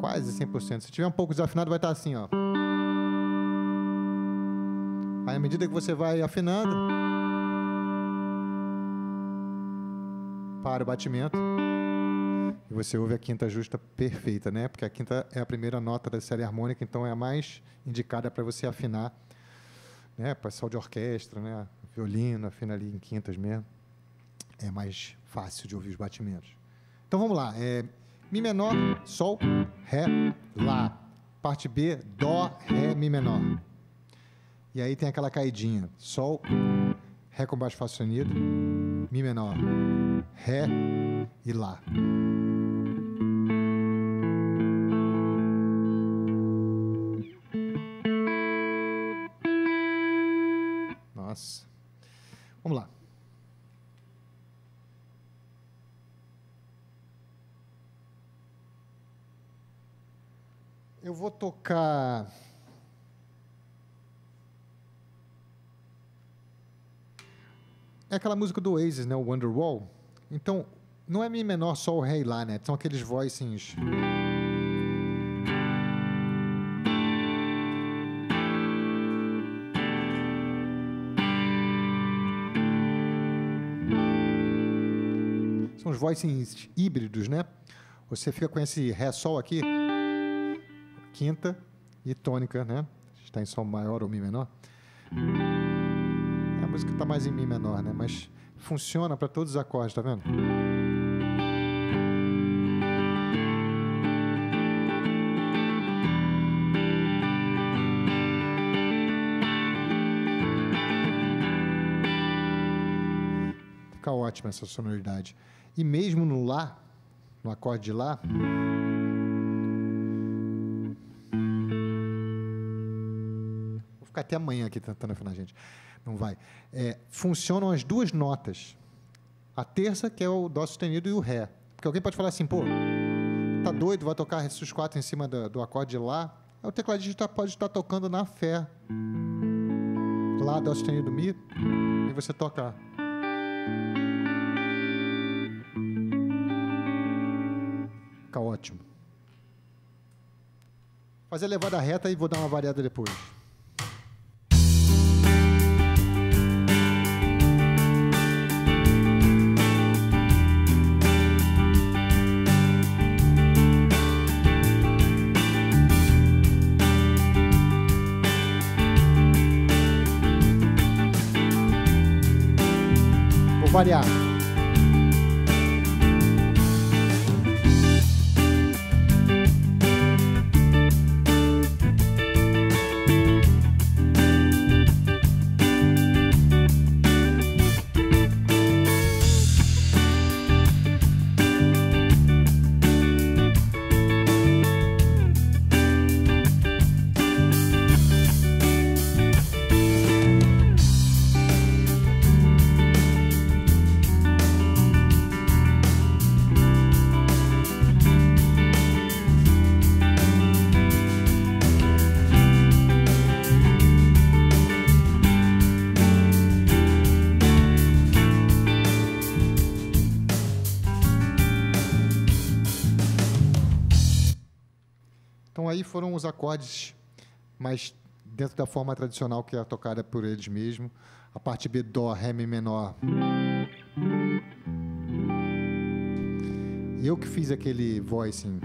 A: Quase 100%. Se tiver um pouco desafinado, vai estar tá assim, ó. Aí, à medida que você vai afinando, para o batimento, e você ouve a quinta justa perfeita, né? Porque a quinta é a primeira nota da série harmônica, então é a mais indicada para você afinar, né? Para de orquestra, né? Violino, afina ali em quintas mesmo. É mais fácil de ouvir os batimentos. Então vamos lá. É, Mi menor, Sol, Ré, Lá. Parte B, Dó, Ré, Mi menor. E aí tem aquela caidinha. Sol, Ré com baixo Fá sustenido, Mi menor, Ré e Lá. É aquela música do Oasis, né? O Wonderwall. Então, não é Mi menor, só o e Lá, né? São aqueles voicings. são os voicings híbridos, né? Você fica com esse Ré Sol aqui, quinta e tônica, né? Está em Sol maior ou Mi menor. A música está mais em Mi menor, né? Mas funciona para todos os acordes, tá vendo? Fica ótima essa sonoridade. E mesmo no Lá, no acorde de Lá, ficar até amanhã aqui tentando afinar, gente. Não vai. É, funcionam as duas notas. A terça, que é o Dó sustenido, e o Ré. Porque alguém pode falar assim, pô, tá doido, vai tocar esses quatro em cima do, do acorde de Lá. Aí o tecladista pode estar tocando na Fé. Lá, Dó sustenido, Mi, e você toca Fica ótimo. Fazer a levada reta e vou dar uma variada depois. Variar. Foram os acordes, mas dentro da forma tradicional que é tocada por eles mesmos. A parte B, Dó, Ré, menor. Eu que fiz aquele voicing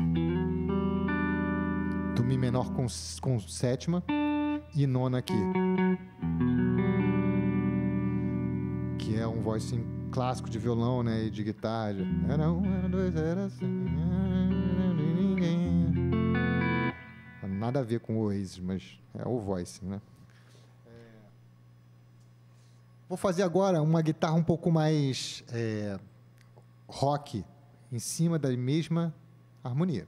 A: do Mi menor com, com sétima e nona aqui. Que é um voicing clássico de violão né, e de guitarra. Era um, era dois, era assim. Ninguém. Nada a ver com o Oasis, mas é o voice, né? Vou fazer agora uma guitarra um pouco mais é, rock, em cima da mesma harmonia.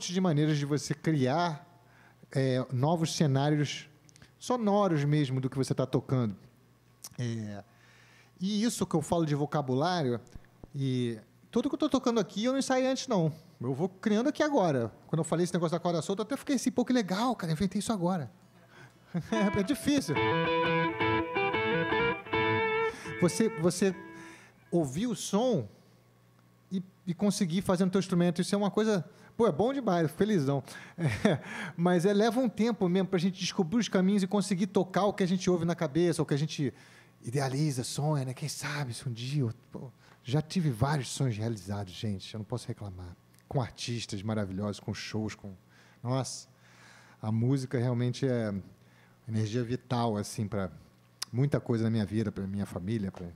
A: Monte de maneiras de você criar é, novos cenários sonoros mesmo do que você está tocando. É, e isso que eu falo de vocabulário, e tudo que eu estou tocando aqui eu não ensaiei antes, não. Eu vou criando aqui agora. Quando eu falei esse negócio da corda solta, eu até fiquei assim, pô, que legal, cara, inventei isso agora. é difícil. Você, você ouvir o som e, e conseguir fazer no teu instrumento, isso é uma coisa Pô, é bom demais, felizão. É, mas é, leva um tempo mesmo para a gente descobrir os caminhos e conseguir tocar o que a gente ouve na cabeça, o que a gente idealiza, sonha, né? Quem sabe se um dia. Eu, pô, já tive vários sonhos realizados, gente, eu não posso reclamar. Com artistas maravilhosos, com shows, com. Nossa, a música realmente é energia vital, assim, para muita coisa na minha vida, para minha família, para.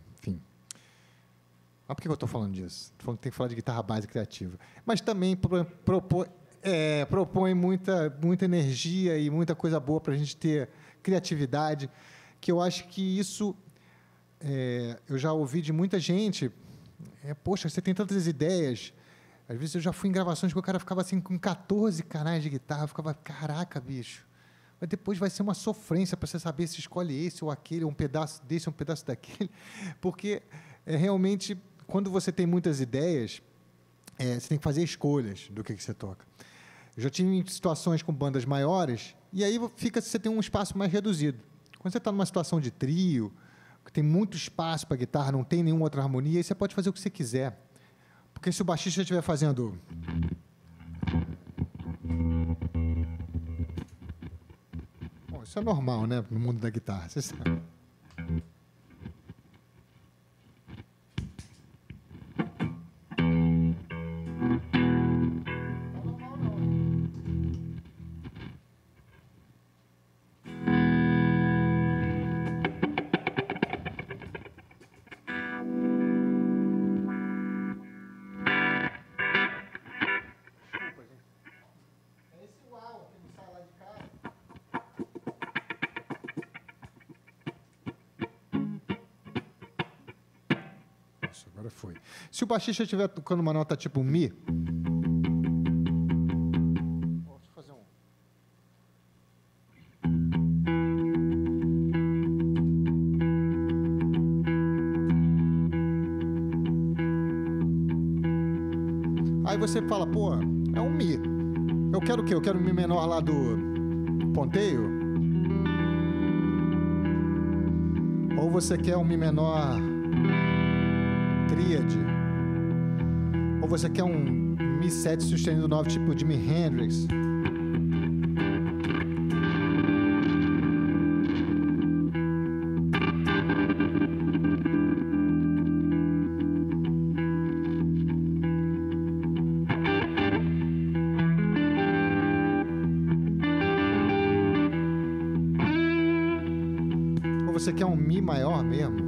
A: Mas por que eu estou falando disso? Estou falando que tem que falar de guitarra base criativa. Mas também propõe, é, propõe muita, muita energia e muita coisa boa para a gente ter criatividade, que eu acho que isso é, eu já ouvi de muita gente. É, Poxa, você tem tantas ideias. Às vezes eu já fui em gravações que o cara ficava assim com 14 canais de guitarra, eu ficava, caraca, bicho. Mas depois vai ser uma sofrência para você saber se escolhe esse ou aquele, um pedaço desse, um pedaço daquele, porque é realmente quando você tem muitas ideias, é, você tem que fazer escolhas do que, que você toca. Eu já tive situações com bandas maiores, e aí fica você tem um espaço mais reduzido. Quando você está numa situação de trio, que tem muito espaço para guitarra, não tem nenhuma outra harmonia, aí você pode fazer o que você quiser. Porque se o baixista estiver fazendo. Bom, isso é normal, né? No mundo da guitarra, você sabe. Se o baixista estiver tocando uma nota tipo Mi. Fazer um. Aí você fala, pô, é um Mi. Eu quero o quê? Eu quero o Mi menor lá do ponteio? Ou você quer um Mi menor tríade? Ou você quer um Mi 7 sustenido 9 tipo Jimi Hendrix? Ou você quer um Mi maior mesmo?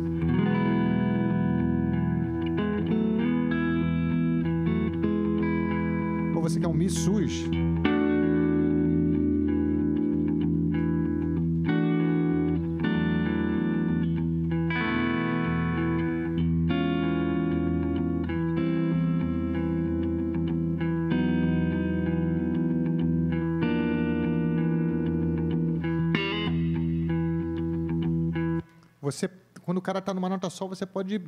A: Quando o cara está numa nota só, você pode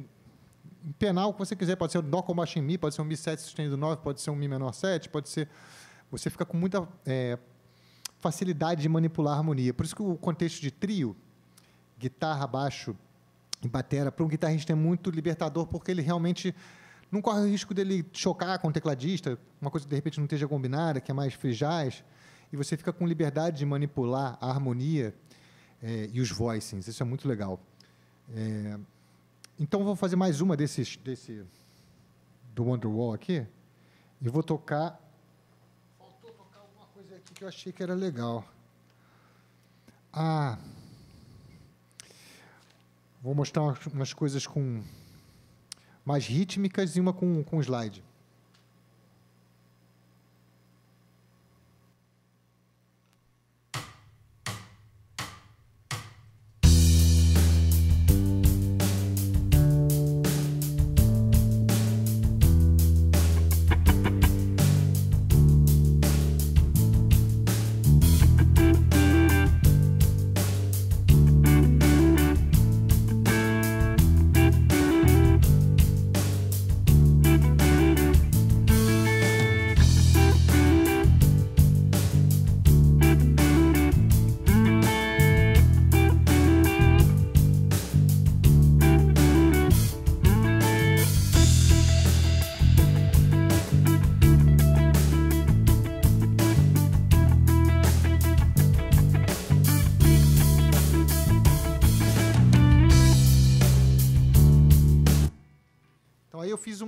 A: empenar o que você quiser. Pode ser o Dó com baixo em Mi, pode ser um Mi 7 sustenido 9, pode ser um Mi menor 7, pode ser... Você fica com muita é, facilidade de manipular a harmonia. Por isso que o contexto de trio, guitarra, baixo e batera, para um guitarrista é muito libertador, porque ele realmente não corre o risco dele chocar com o tecladista, uma coisa que de repente não esteja combinada, que é mais free e você fica com liberdade de manipular a harmonia é, e os voicings. Isso é muito legal. É, então, vou fazer mais uma desses, desse, do Wonderwall aqui. E vou tocar... Faltou tocar alguma coisa aqui que eu achei que era legal. Ah... Vou mostrar umas coisas com mais rítmicas e uma com, com slide.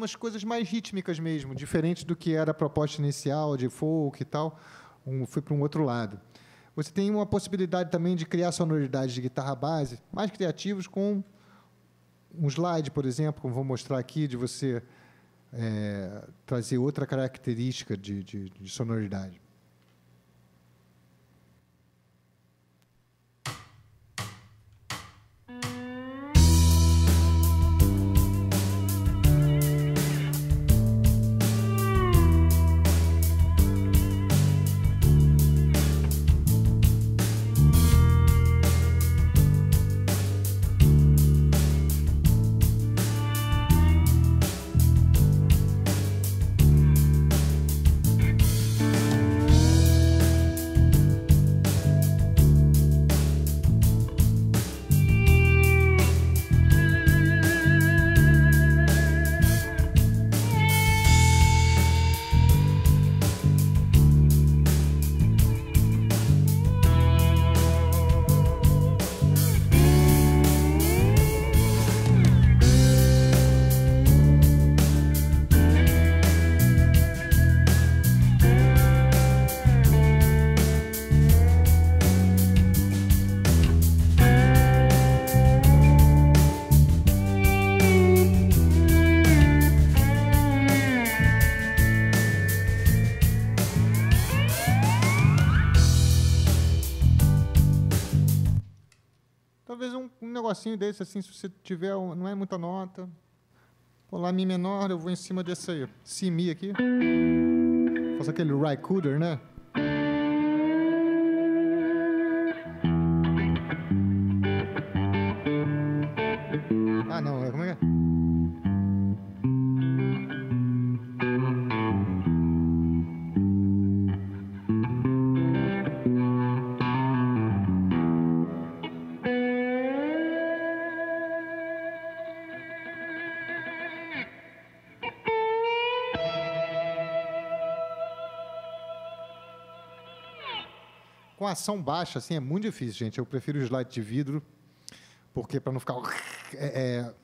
A: Umas coisas mais rítmicas mesmo, diferente do que era a proposta inicial de folk e tal. Um, fui para um outro lado. Você tem uma possibilidade também de criar sonoridades de guitarra base mais criativos com um slide, por exemplo, como vou mostrar aqui, de você é, trazer outra característica de, de, de sonoridade. Negocinho desse, assim, se você tiver, não é muita nota. Vou lá, Mi menor, eu vou em cima desse aí. Si, Mi aqui. Faço aquele Raikuder, né? Ação baixa, assim, é muito difícil, gente. Eu prefiro slide de vidro, porque para não ficar. É, é,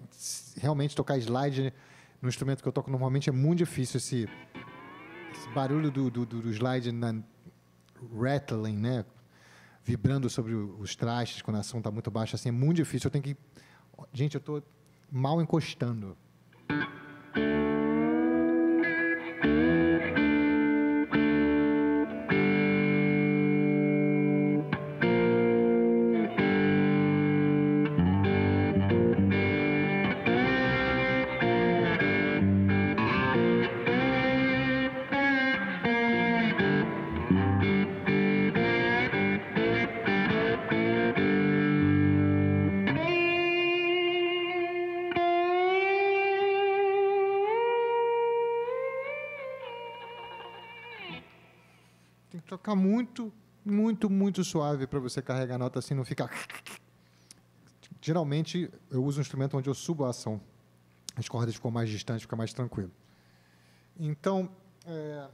A: realmente tocar slide no instrumento que eu toco normalmente é muito difícil. Esse, esse barulho do, do, do slide na, rattling, né? Vibrando sobre os trastes quando a ação está muito baixa, assim, é muito difícil. Eu tenho que. Gente, eu estou mal encostando. Muito, muito, muito suave para você carregar a nota assim, não ficar. Geralmente, eu uso um instrumento onde eu subo a ação. As cordas ficam mais distantes, fica mais tranquilo. Então, é...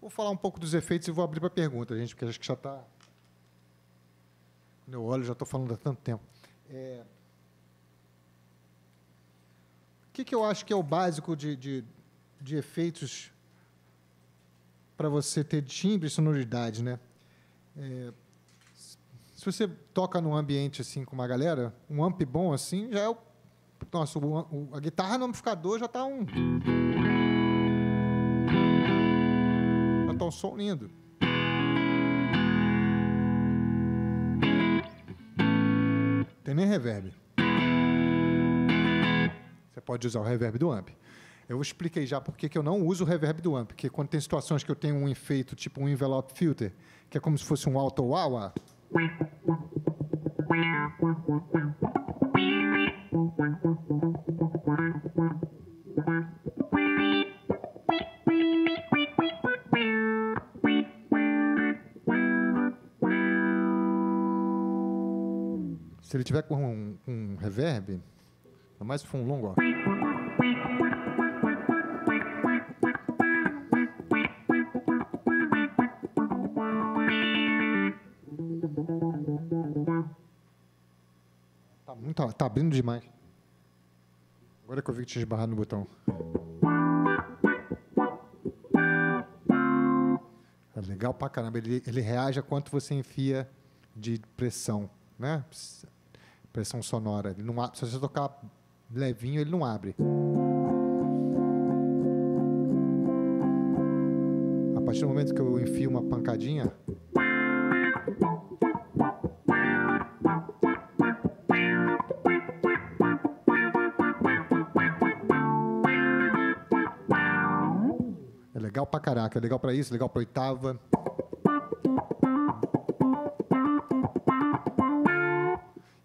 A: vou falar um pouco dos efeitos e vou abrir para pergunta, gente, porque acho que já está. Quando eu olho, já estou falando há tanto tempo. É... O que, que eu acho que é o básico de, de de efeitos para você ter timbre e sonoridade, né? É, se você toca num ambiente assim com uma galera, um amp bom assim já é o nossa, o, a guitarra no amplificador já está um já está um som lindo. Tem nem reverb. Você pode usar o reverb do amp. Eu expliquei já por que eu não uso o reverb do amp, porque quando tem situações que eu tenho um efeito tipo um envelope filter, que é como se fosse um alto wah Se ele tiver com um, um reverb, ainda mais um longo, ó. Muito, tá abrindo demais. Agora que eu vi que tinha esbarrado no botão. É legal pra caramba. Ele, ele reage a quanto você enfia de pressão, né? Pressão sonora. Ele não, se você tocar levinho, ele não abre. A partir do momento que eu enfio uma pancadinha, caraca, legal pra isso, legal pra oitava.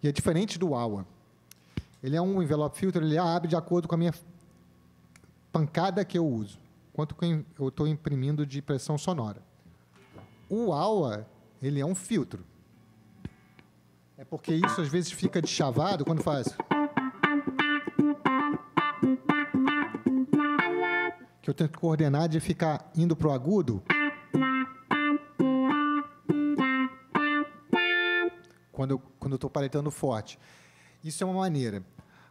A: E é diferente do AUA. Ele é um envelope filter, ele abre de acordo com a minha pancada que eu uso, quanto que eu estou imprimindo de pressão sonora. O AUA, ele é um filtro. É porque isso às vezes fica de chavado quando faz. Que eu tenho que coordenar de ficar indo para o agudo. Quando eu quando estou paletando forte. Isso é uma maneira.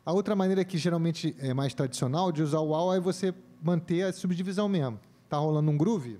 A: A outra maneira que geralmente é mais tradicional de usar o AU é você manter a subdivisão mesmo. Tá rolando um groove?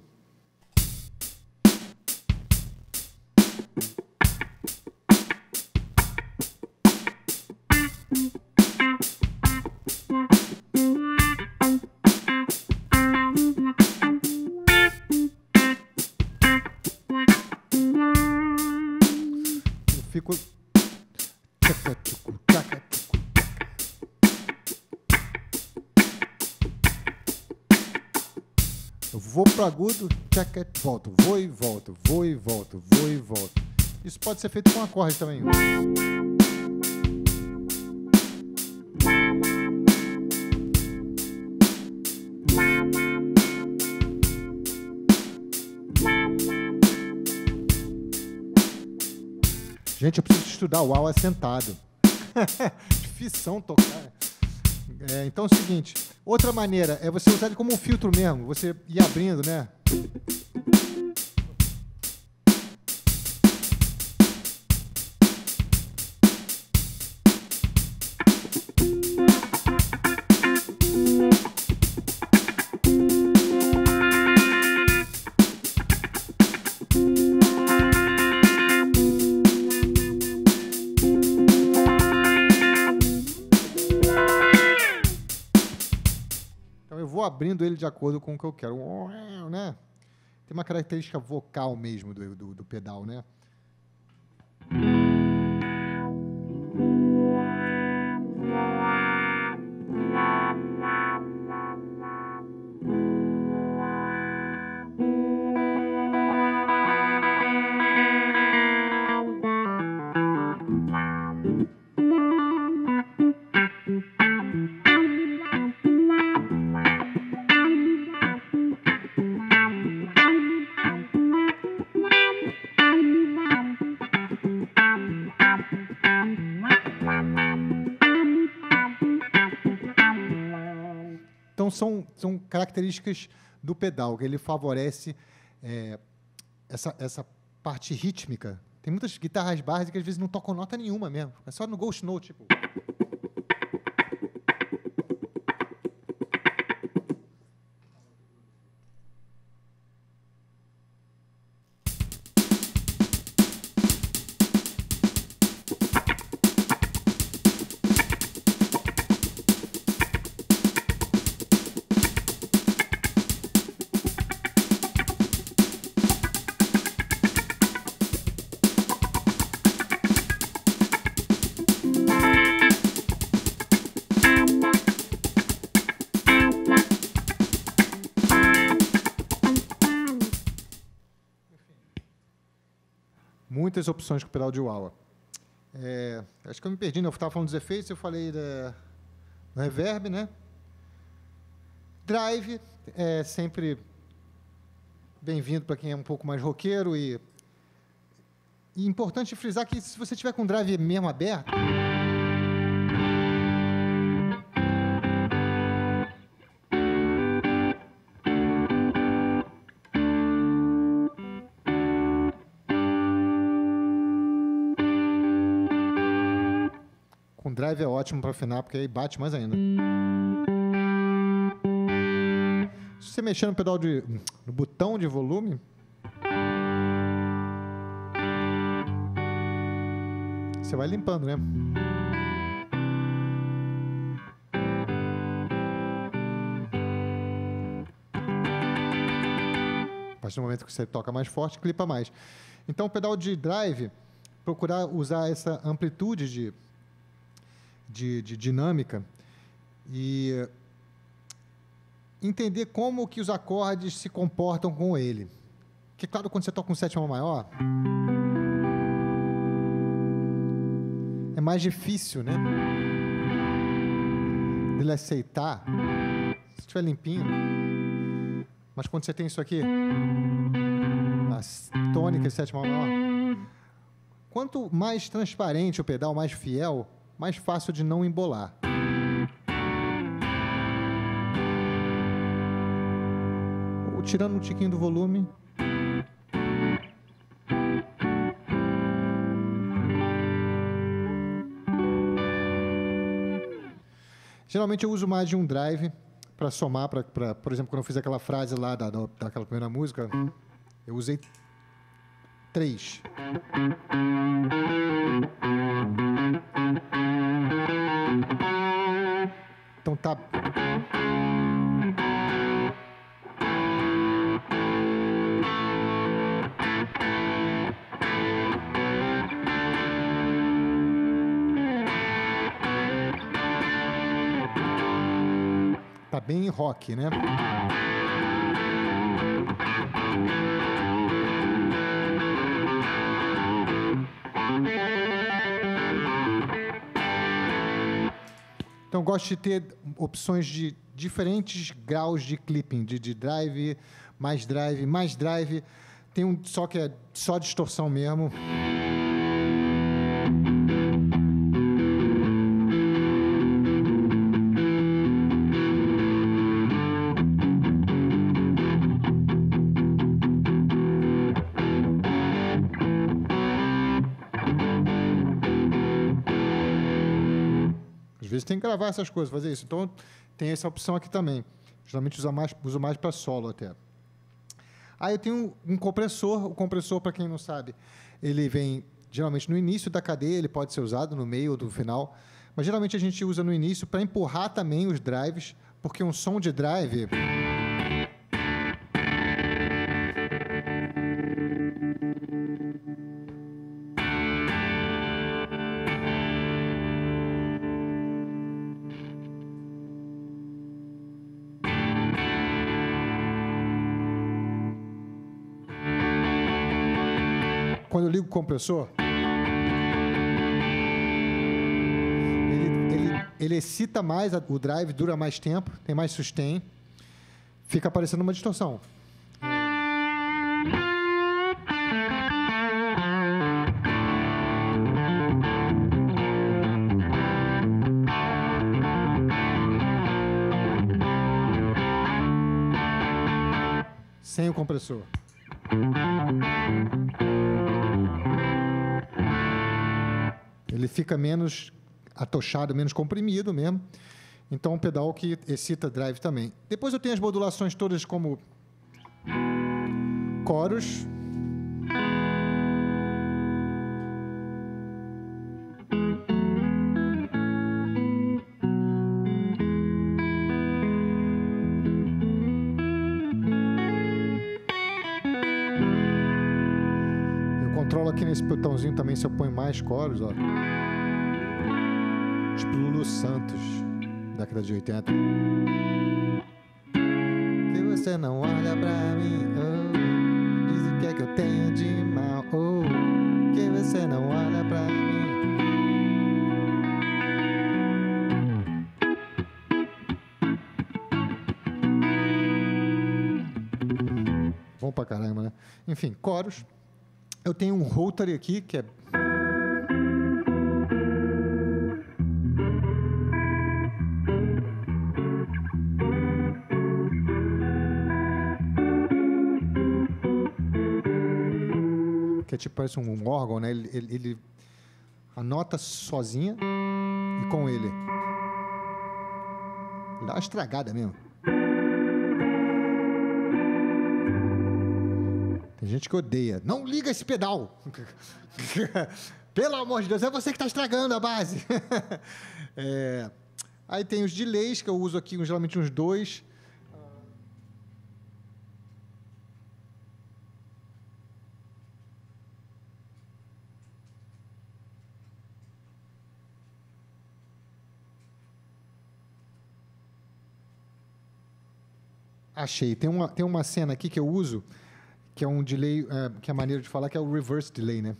A: Pro agudo, check, volto, vou e volto, vou e volto, vou e volto. Isso pode ser feito com acorde também. Gente, eu preciso estudar o AUA sentado. Difícil tocar. É, então é o seguinte, outra maneira é você usar ele como um filtro mesmo, você ir abrindo, né? Abrindo ele de acordo com o que eu quero. Né? Tem uma característica vocal mesmo do, do, do pedal, né? Características do pedal, que ele favorece é, essa, essa parte rítmica. Tem muitas guitarras básicas que às vezes não tocam nota nenhuma mesmo. É só no Ghost Note, tipo. Muitas opções com o pedal de wah É, acho que eu me perdi, né? eu estava falando dos efeitos, eu falei da, do reverb, né? Drive é sempre bem-vindo para quem é um pouco mais roqueiro e, e importante frisar que se você tiver com o drive mesmo aberto, drive é ótimo para afinar, porque aí bate mais ainda. Se você mexer no pedal de. no botão de volume. Você vai limpando, né? A partir do momento que você toca mais forte, clipa mais. Então, o pedal de drive, procurar usar essa amplitude de, de, de dinâmica e entender como que os acordes se comportam com ele. Porque, claro, quando você toca um sétima maior, é mais difícil, né? Dele aceitar, se estiver limpinho. Mas quando você tem isso aqui, a tônica e sétima maior, quanto mais transparente o pedal, mais fiel, mais fácil de não embolar. Ou tirando um tiquinho do volume. Geralmente eu uso mais de um drive para somar, pra, pra, por exemplo, quando eu fiz aquela frase lá da, da, daquela primeira música, eu usei três. Então tá. Tá bem rock, né? Então, gosto de ter opções de diferentes graus de clipping, de, de drive, mais drive, mais drive. Tem um só que é só distorção mesmo. Tem que gravar essas coisas, fazer isso. Então tem essa opção aqui também. Geralmente uso mais, uso mais para solo até. Aí eu tenho um compressor. O compressor, para quem não sabe, ele vem geralmente no início da cadeia, ele pode ser usado no meio ou no final. Mas geralmente a gente usa no início para empurrar também os drives, porque um som de drive. Compressor, ele, ele, ele excita mais o drive, dura mais tempo, tem mais sustain, fica aparecendo uma distorção. Sem o compressor. Ele fica menos atochado, menos comprimido mesmo. Então, um pedal que excita drive também. Depois eu tenho as modulações todas como coros. Controlo aqui nesse botãozinho também se eu ponho mais coros, ó. Tipo Lulu Santos, década de 80. Que você não olha pra mim, oh. Diz o que é que eu tenho de mal, oh. Que você não olha pra mim. Bom pra caramba, né? Enfim, coros. Eu tenho um rotary aqui, que é que é tipo parece um órgão, né? Ele, ele, ele anota sozinha e com ele. Dá uma estragada mesmo. Gente que odeia. Não liga esse pedal! Pelo amor de Deus, é você que está estragando a base. é, aí tem os delays, que eu uso aqui geralmente uns dois. Achei. Tem uma, tem uma cena aqui que eu uso, que é um delay, é, que é a maneira de falar, que é o reverse delay, né?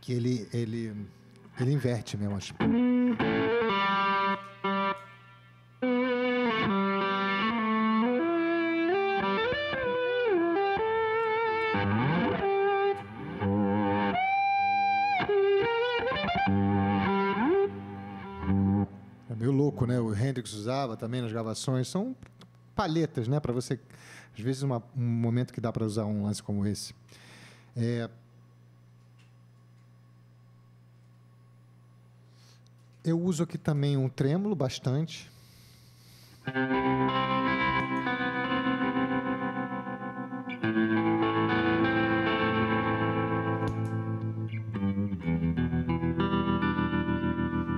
A: Que ele, ele, ele inverte mesmo, acho. É meio louco, né? O Hendrix usava também nas gravações. São palhetas, né? Para você, às vezes, uma, um momento que dá para usar um lance como esse. É, eu uso aqui também um trêmulo bastante.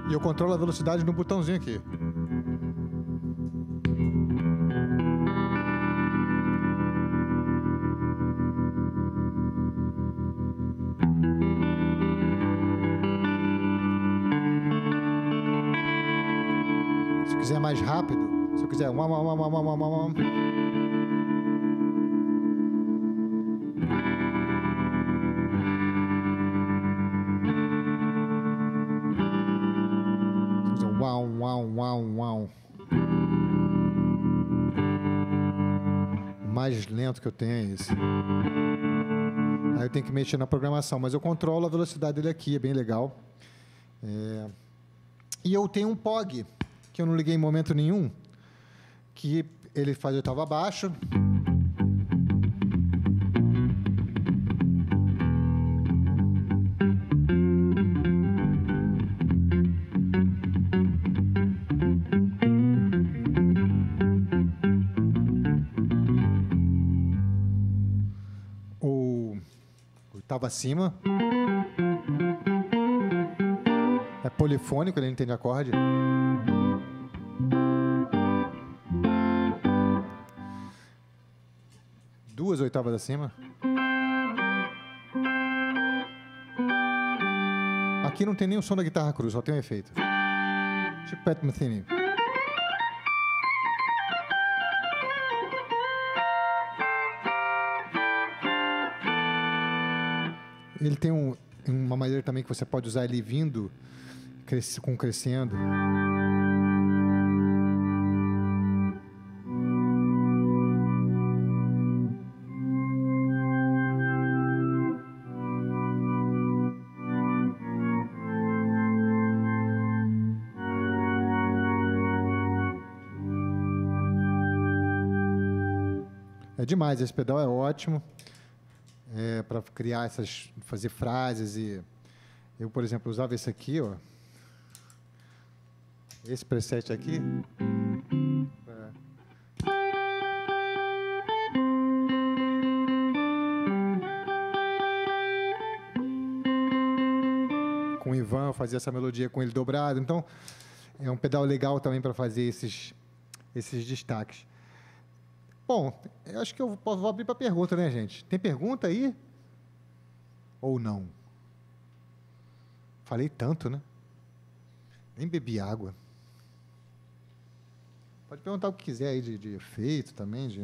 A: E eu controlo a velocidade no botãozinho aqui. Quiser mais rápido, se eu quiser. Uam, uam, uam, uam, quiser Uau, uau, uau, uau. Mais lento que eu tenho é esse. Aí eu tenho que mexer na programação, mas eu controlo a velocidade dele aqui, é bem legal. É, E eu tenho um POG, que eu não liguei em momento nenhum, que ele faz oitava abaixo. O oitava acima. É polifônico, ele entende acorde. Duas oitavas acima. Aqui não tem nem o som da guitarra cruz, só tem um efeito. Tipo Pat Metheny. Ele tem um- uma maneira também que você pode usar ele vindo com crescendo. Demais, esse pedal é ótimo é, para criar essas, fazer frases e eu, por exemplo, usava esse aqui, ó, esse preset aqui. Com o Ivan, eu fazia essa melodia com ele dobrado, então é um pedal legal também para fazer esses, esses destaques. Bom, eu acho que eu posso- vou abrir para pergunta, né, gente? Tem pergunta aí? Ou não? Falei tanto, né? Nem bebi água. Pode perguntar o que quiser aí de, de efeito também, de...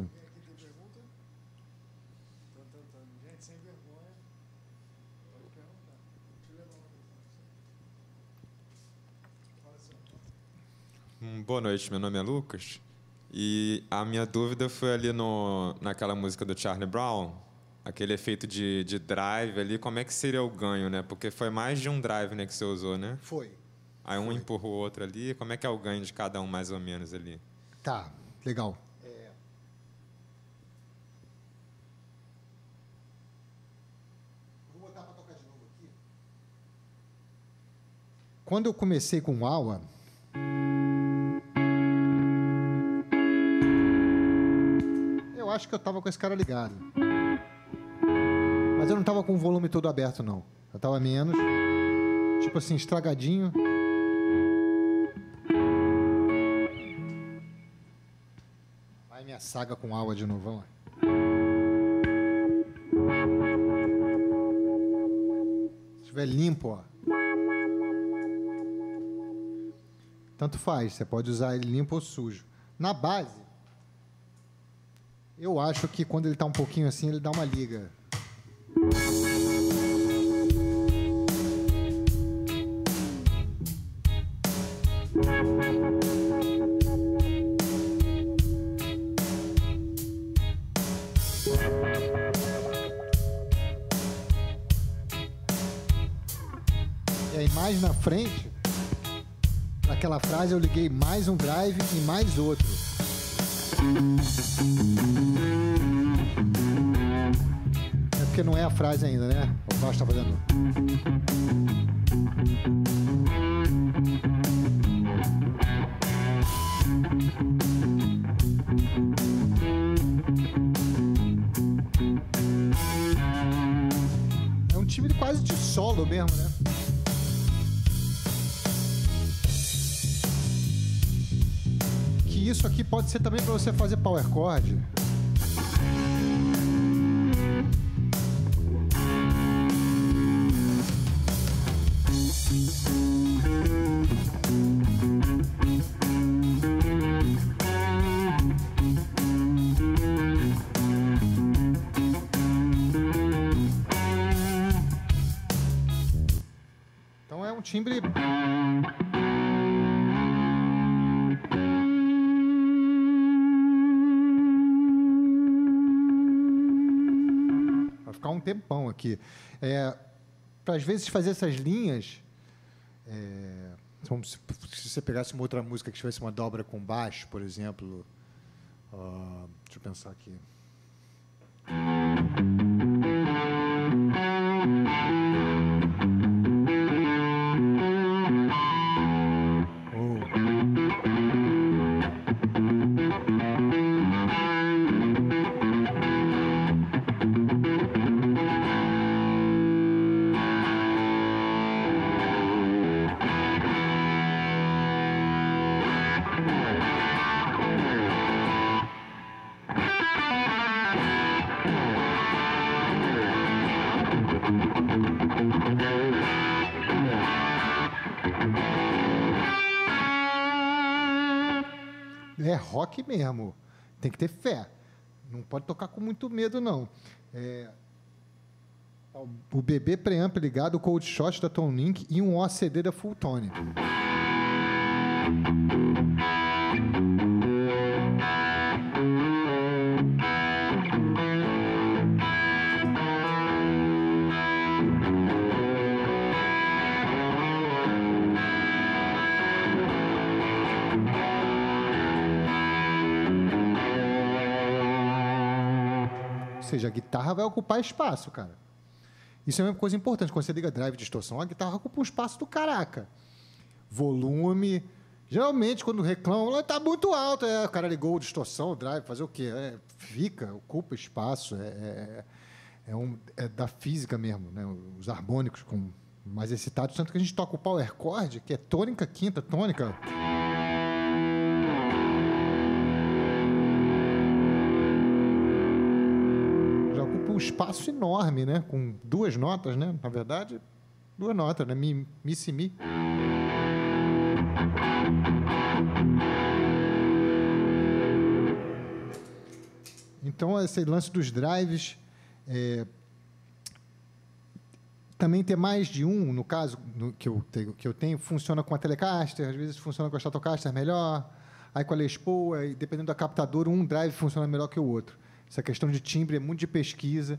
B: Boa noite, meu nome é Lucas. E a minha dúvida foi ali no, naquela música do Charlie Brown, aquele efeito de, de drive ali, como é que seria o ganho, né? Porque foi mais de um drive né, que você usou, né?
A: Foi.
B: Aí um empurrou o outro ali, como é que é o ganho de cada um mais ou menos ali?
A: Tá, legal. Vou botar para tocar de novo aqui. Quando eu comecei com o AUA, acho que eu estava com esse cara ligado. Mas eu não estava com o volume todo aberto, não. Eu estava menos. Tipo assim, estragadinho. Vai minha saga com AUA de novo, vamos lá. Se estiver limpo, ó. Tanto faz, você pode usar ele limpo ou sujo. Na base, eu acho que quando ele está um pouquinho assim, ele dá uma liga. E aí mais na frente, naquela frase eu liguei mais um drive e mais outro. É porque não é a frase ainda, né? O Fausto está fazendo. É um time quase de solo mesmo, né? Isso aqui pode ser também para você fazer power chord. Tempão aqui. É, para às vezes fazer essas linhas, é, se, você pegasse uma outra música que tivesse uma dobra com baixo, por exemplo. ah, deixa eu pensar aqui. Rock mesmo. Tem que ter fé. Não pode tocar com muito medo, não. É, o BB preamp ligado, o Cold Shot da Tom Link e um OCD da Full guitarra vai ocupar espaço, cara. Isso é uma coisa importante. Quando você liga drive de distorção, a guitarra ocupa um espaço do caraca. Volume. Geralmente, quando reclamam, ela tá muito alto. É, o cara ligou distorção, o drive, fazer o quê? É, fica, ocupa espaço. É, é, é um, é da física mesmo, né? Os harmônicos com mais excitados. Tanto que a gente toca o power chord, que é tônica, quinta, tônica. Espaço enorme, né? Com duas notas, né? Na verdade, duas notas, né? Mi, mi, si, mi. Então, esse lance dos drives. é, também ter mais de um, no caso no- que, eu tenho, que eu tenho, funciona com a Telecaster, às vezes funciona com a Stratocaster melhor, aí com a Les Paul, aí, dependendo da captadora, um drive funciona melhor que o outro. Essa questão de timbre é muito de pesquisa,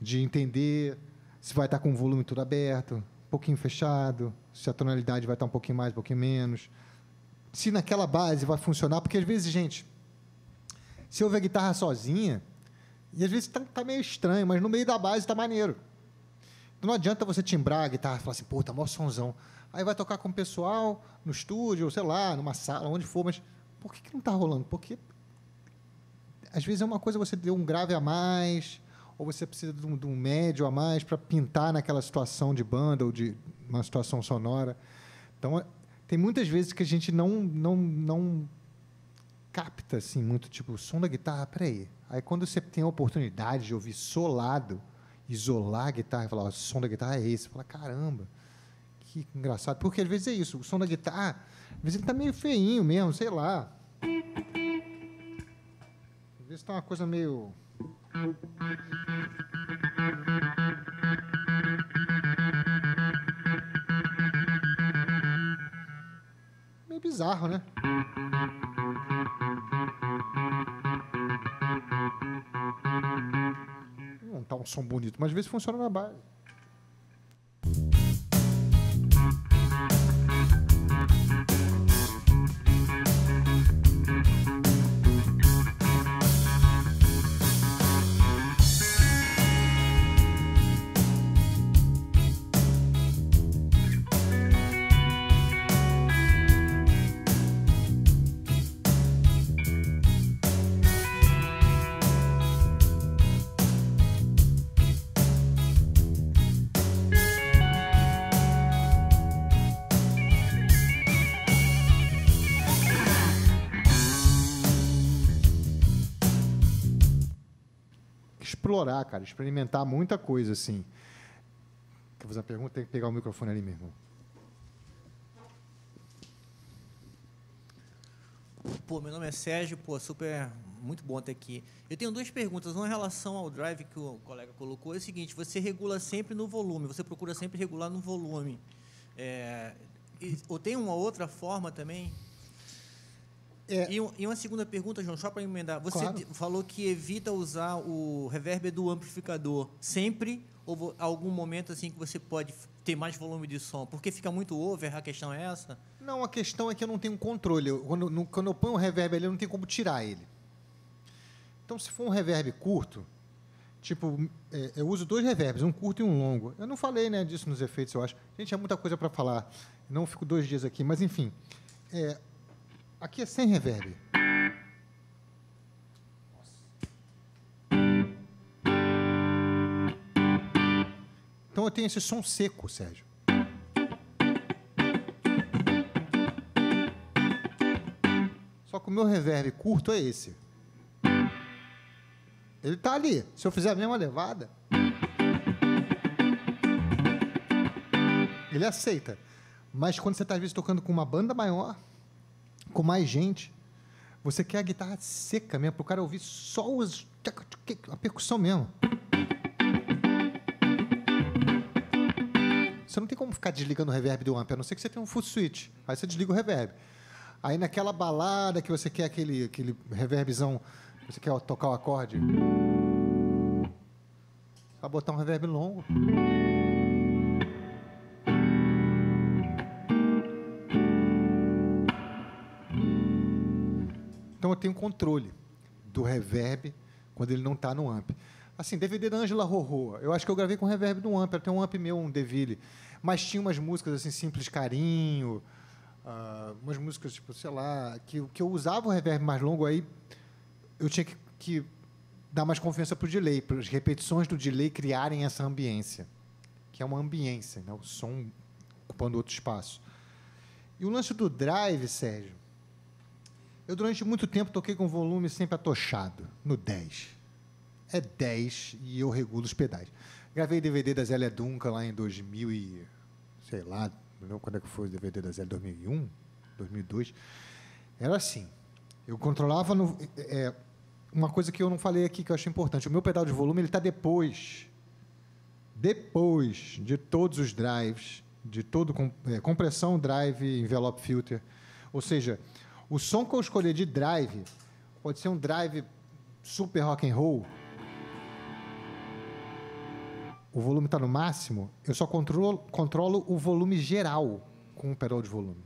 A: de entender se vai estar com o volume todo aberto, um pouquinho fechado, se a tonalidade vai estar um pouquinho mais, um pouquinho menos. Se naquela base vai funcionar, porque às vezes, gente, se ouve a guitarra sozinha, e às vezes tá, tá meio estranho, mas no meio da base tá maneiro. Não adianta você timbrar a guitarra e falar assim, pô, tá mó sonzão. Aí vai tocar com o pessoal no estúdio, sei lá, numa sala, onde for, mas por que, que não tá rolando? Porque às vezes é uma coisa você deu um grave a mais, ou você precisa de um, de um médio a mais para pintar naquela situação de banda ou de uma situação sonora. Então, é, tem muitas vezes que a gente não, não, não capta assim muito, tipo, o som da guitarra, peraí. Aí quando você tem a oportunidade de ouvir solado, isolar a guitarra e falar, o som da guitarra é esse, você fala, caramba, que engraçado. Porque às vezes é isso, o som da guitarra, às vezes ele tá meio feinho mesmo, sei lá. Vezes tá uma coisa meio. Meio bizarro, né? Não tá um som bonito, mas às vezes funciona na base. Explorar, cara, experimentar muita coisa, assim. Quer fazer uma pergunta? Tem que pegar o microfone ali, meu irmão.
C: Pô, meu nome é Sérgio, pô, super, muito bom ter aqui. Eu tenho duas perguntas. Uma em relação ao drive que o colega colocou é o seguinte: você regula sempre no volume, você procura sempre regular no volume. É, e, ou tem uma outra forma também? É. E, e, uma segunda pergunta, João, só para emendar. Você claro. falou que evita usar o reverb do amplificador sempre ou algum momento assim que você pode ter mais volume de som? Porque fica muito over, a questão é essa?
A: Não, a questão é que eu não tenho controle. Eu, quando, no, quando eu ponho o reverb ali, eu não tenho como tirar ele. Então, se for um reverb curto, tipo, é, eu uso dois reverbs, um curto e um longo. Eu não falei né, disso nos efeitos, eu acho. Gente, é muita coisa para falar. Não fico dois dias aqui, mas enfim. É, Aqui é sem reverb. Então eu tenho esse som seco, Sérgio. Só que o meu reverb curto é esse. Ele está ali. Se eu fizer a mesma levada, ele aceita. Mas quando você está tocando com uma banda maior, com mais gente. Você quer a guitarra seca mesmo, para o cara ouvir só os, a percussão mesmo. Você não tem como ficar desligando o reverb do amp, a não ser que você tenha um full switch. Aí você desliga o reverb. Aí naquela balada que você quer aquele, aquele reverbzão, você quer tocar o acorde, vai botar um reverb longo. Eu tenho controle do reverb quando ele não está no amp. Assim, DVD da Angela Rorô, eu acho que eu gravei com reverb do amp, tem um amp meu, um Deville, mas tinha umas músicas assim, Simples Carinho, uh, umas músicas, tipo, sei lá, que, que eu usava o reverb mais longo, aí eu tinha que, que dar mais confiança para o delay, para as repetições do delay criarem essa ambiência, que é uma ambiência, né? o som ocupando outro espaço. E o lance do drive, Sérgio, eu, durante muito tempo, toquei com volume sempre atochado, no 10. É 10 e eu regulo os pedais. Gravei DVD da Zélia Duncan lá em 2000 e... sei lá, quando é que foi o DVD da Zélia, 2001? 2002? Era assim, eu controlava no... É, uma coisa que eu não falei aqui que eu acho importante, o meu pedal de volume ele está depois, depois de todos os drives, de todo é, compressão, drive, envelope filter, ou seja, o som que eu escolher de drive pode ser um drive super rock and roll. O volume está no máximo, eu só controlo, controlo o volume geral com o pedal de volume.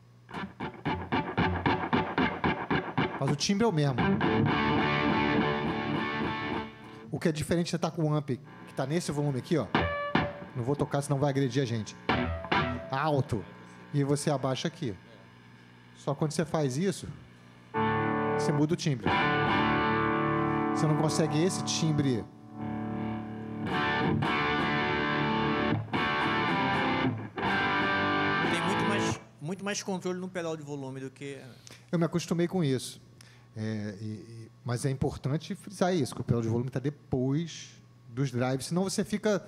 A: Mas o timbre é o mesmo. O que é diferente, você está com o amp que está nesse volume aqui, ó. Não vou tocar, senão vai agredir a gente. Alto. E você abaixa aqui. Só quando você faz isso, você muda o timbre. Você não consegue esse timbre.
C: Tem muito mais, muito mais controle no pedal de volume do que.
A: Eu me acostumei com isso. É, e- e- mas é importante frisar isso, que o pedal de volume está depois dos drives, senão você fica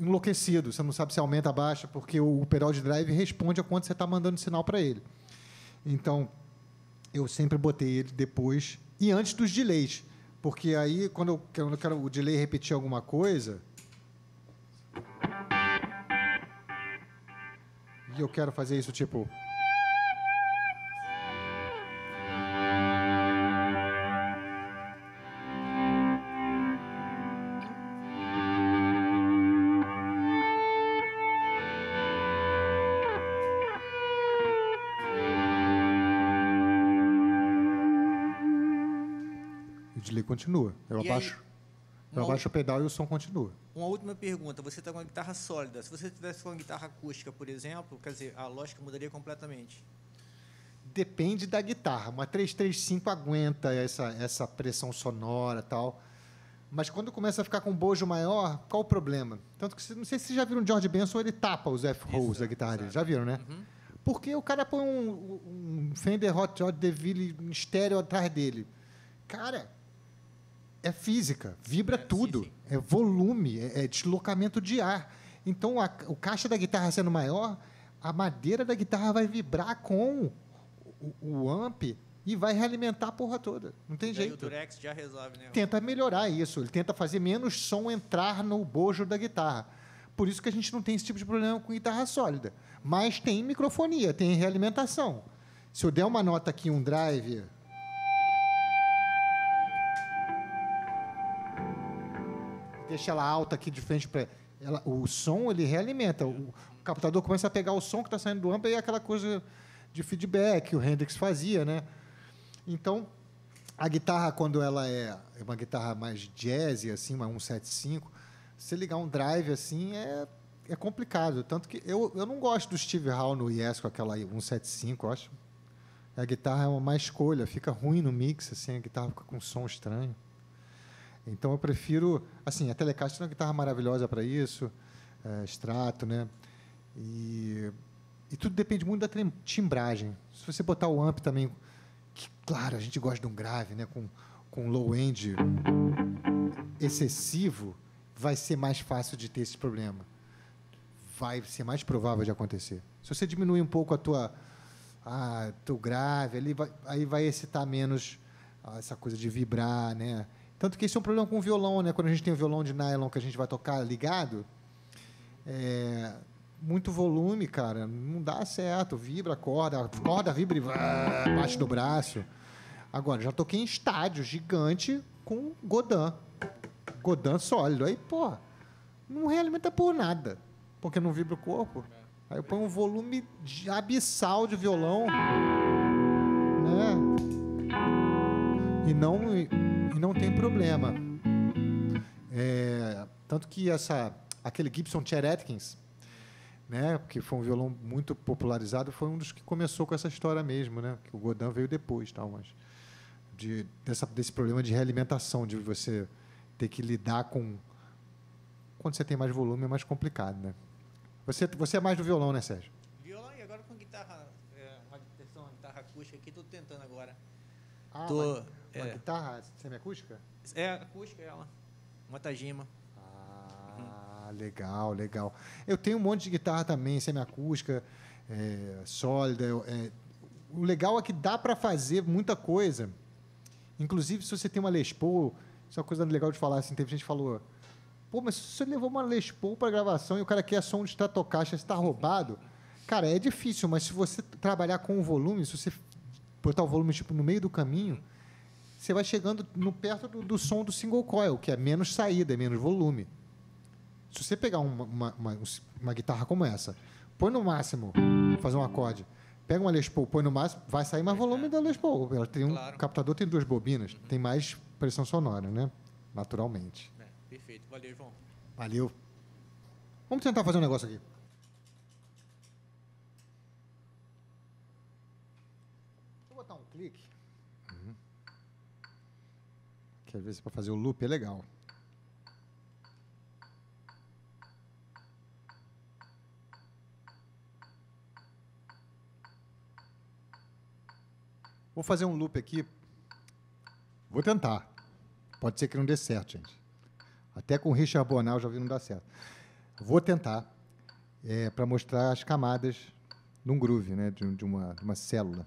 A: enlouquecido, você não sabe se aumenta, abaixa, porque o, o pedal de drive responde a quanto você está mandando sinal para ele. Então, eu sempre botei ele depois e antes dos delays, porque aí, quando eu, quando eu quero o delay repetir alguma coisa, e eu quero fazer isso tipo... continua. Eu
C: E aí,
A: abaixo, eu
C: uma
A: abaixo o pedal e o som continua.
C: Uma última pergunta. Você está com uma guitarra sólida. Se você tivesse com uma guitarra acústica, por exemplo, quer dizer, a lógica mudaria completamente.
A: Depende da guitarra. Uma 335 aguenta essa, essa pressão sonora tal. Mas quando começa a ficar com bojo maior, qual o problema? Tanto que, não sei se vocês já viram o George Benson, ele tapa os F-holes da guitarra dele. Já viram, né? Porque o cara põe um, um Fender Hot Rod DeVille em estéreo atrás dele. Cara, é física, vibra
C: É, sim,
A: tudo.
C: sim.
A: É volume, é, é deslocamento de ar. Então, a- o caixa da guitarra sendo maior, a madeira da guitarra vai vibrar com o, o amp e vai realimentar a porra toda. Não tem
C: E aí o
A: jeito.
C: Durex já resolve, né?
A: Tenta melhorar isso. Ele tenta fazer menos som entrar no bojo da guitarra. Por isso que a gente não tem esse tipo de problema com guitarra sólida. Mas tem microfonia, tem realimentação. Se eu der uma nota aqui, um drive. Deixa ela alta aqui de frente para ela, o som ele realimenta. O, o captador começa a pegar o som que está saindo do amplo e é aquela coisa de feedback que o Hendrix fazia, né? Então, a guitarra, quando ela é uma guitarra mais jazz, assim, uma 175, se ligar um drive assim é, é complicado. Tanto que eu, eu não gosto do Steve Howe no Yes com aquela 175, eu acho. A guitarra é uma má escolha, fica ruim no mix, assim, a guitarra fica com um som estranho. Então eu prefiro, assim, a Telecaster é uma guitarra maravilhosa para isso, é, extrato, né? E, e tudo depende muito da timbragem. Se você botar o amp também, que, claro, a gente gosta de um grave, né? Com, com low end excessivo, vai ser mais fácil de ter esse problema. Vai ser mais provável de acontecer. Se você diminuir um pouco a tua, a teu grave, ali vai, aí vai excitar menos ah, essa coisa de vibrar, né? Tanto que esse é um problema com o violão, né? Quando a gente tem o violão de nylon que a gente vai tocar ligado, é, muito volume, cara, não dá certo. Vibra a corda, a corda vibra e bate do braço. Agora, já toquei em estádio gigante com Godin. Godin sólido. Aí, pô, não realimenta por nada, porque não vibra o corpo. Aí eu ponho um volume de- abissal de violão, né? E não, não tem problema. É, tanto que essa, aquele Gibson Chet Atkins, né, que foi um violão muito popularizado, foi um dos que começou com essa história mesmo, né? Que o Godin veio depois, tal, mas de, dessa, desse problema de realimentação, de você ter que lidar com quando você tem mais volume é mais complicado, né? Você, você é mais do violão, né, Sérgio?
C: Violão e agora com guitarra, é, uma versão, guitarra acústica aqui, tô tentando agora.
A: Ah,
C: Tô,
A: uma, uma
C: é.
A: guitarra semiacústica?
C: É acústica ela, uma Tajima.
A: Ah, legal, legal. Eu tenho um monte de guitarra também, semiacústica, é, sólida. é, o legal é que dá para fazer muita coisa. Inclusive, se você tem uma Les Paul, isso é uma coisa legal de falar. Assim, teve gente que falou, pô, mas se você levou uma Les Paul para gravação e o cara quer som de Stratocaster, está roubado. Cara, é difícil, mas se você trabalhar com o volume, se você botar o volume tipo no meio do caminho, você vai chegando no perto do, do som do single coil, que é menos saída, é menos volume. Se você pegar uma, uma, uma, uma guitarra como essa, põe no máximo, fazer um acorde, pega uma Les Paul, põe no máximo, vai sair mais volume da Les Paul. Ela tem um
C: Claro.
A: o captador tem duas bobinas, tem mais pressão sonora, né? Naturalmente.
C: É, perfeito, valeu, João.
A: Valeu. Vamos tentar fazer um negócio aqui. Vou botar um clique. Uhum. Que às vezes para fazer o loop é legal. Vou fazer um loop aqui. Vou tentar. Pode ser que não dê certo, gente. Até com o Richard Bonal já vi não dar certo. Vou tentar é, para mostrar as camadas de um groove, né, de, de, uma, de uma célula.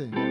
A: amazing.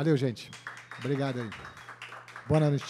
A: Valeu, gente. Obrigado aí. Boa noite.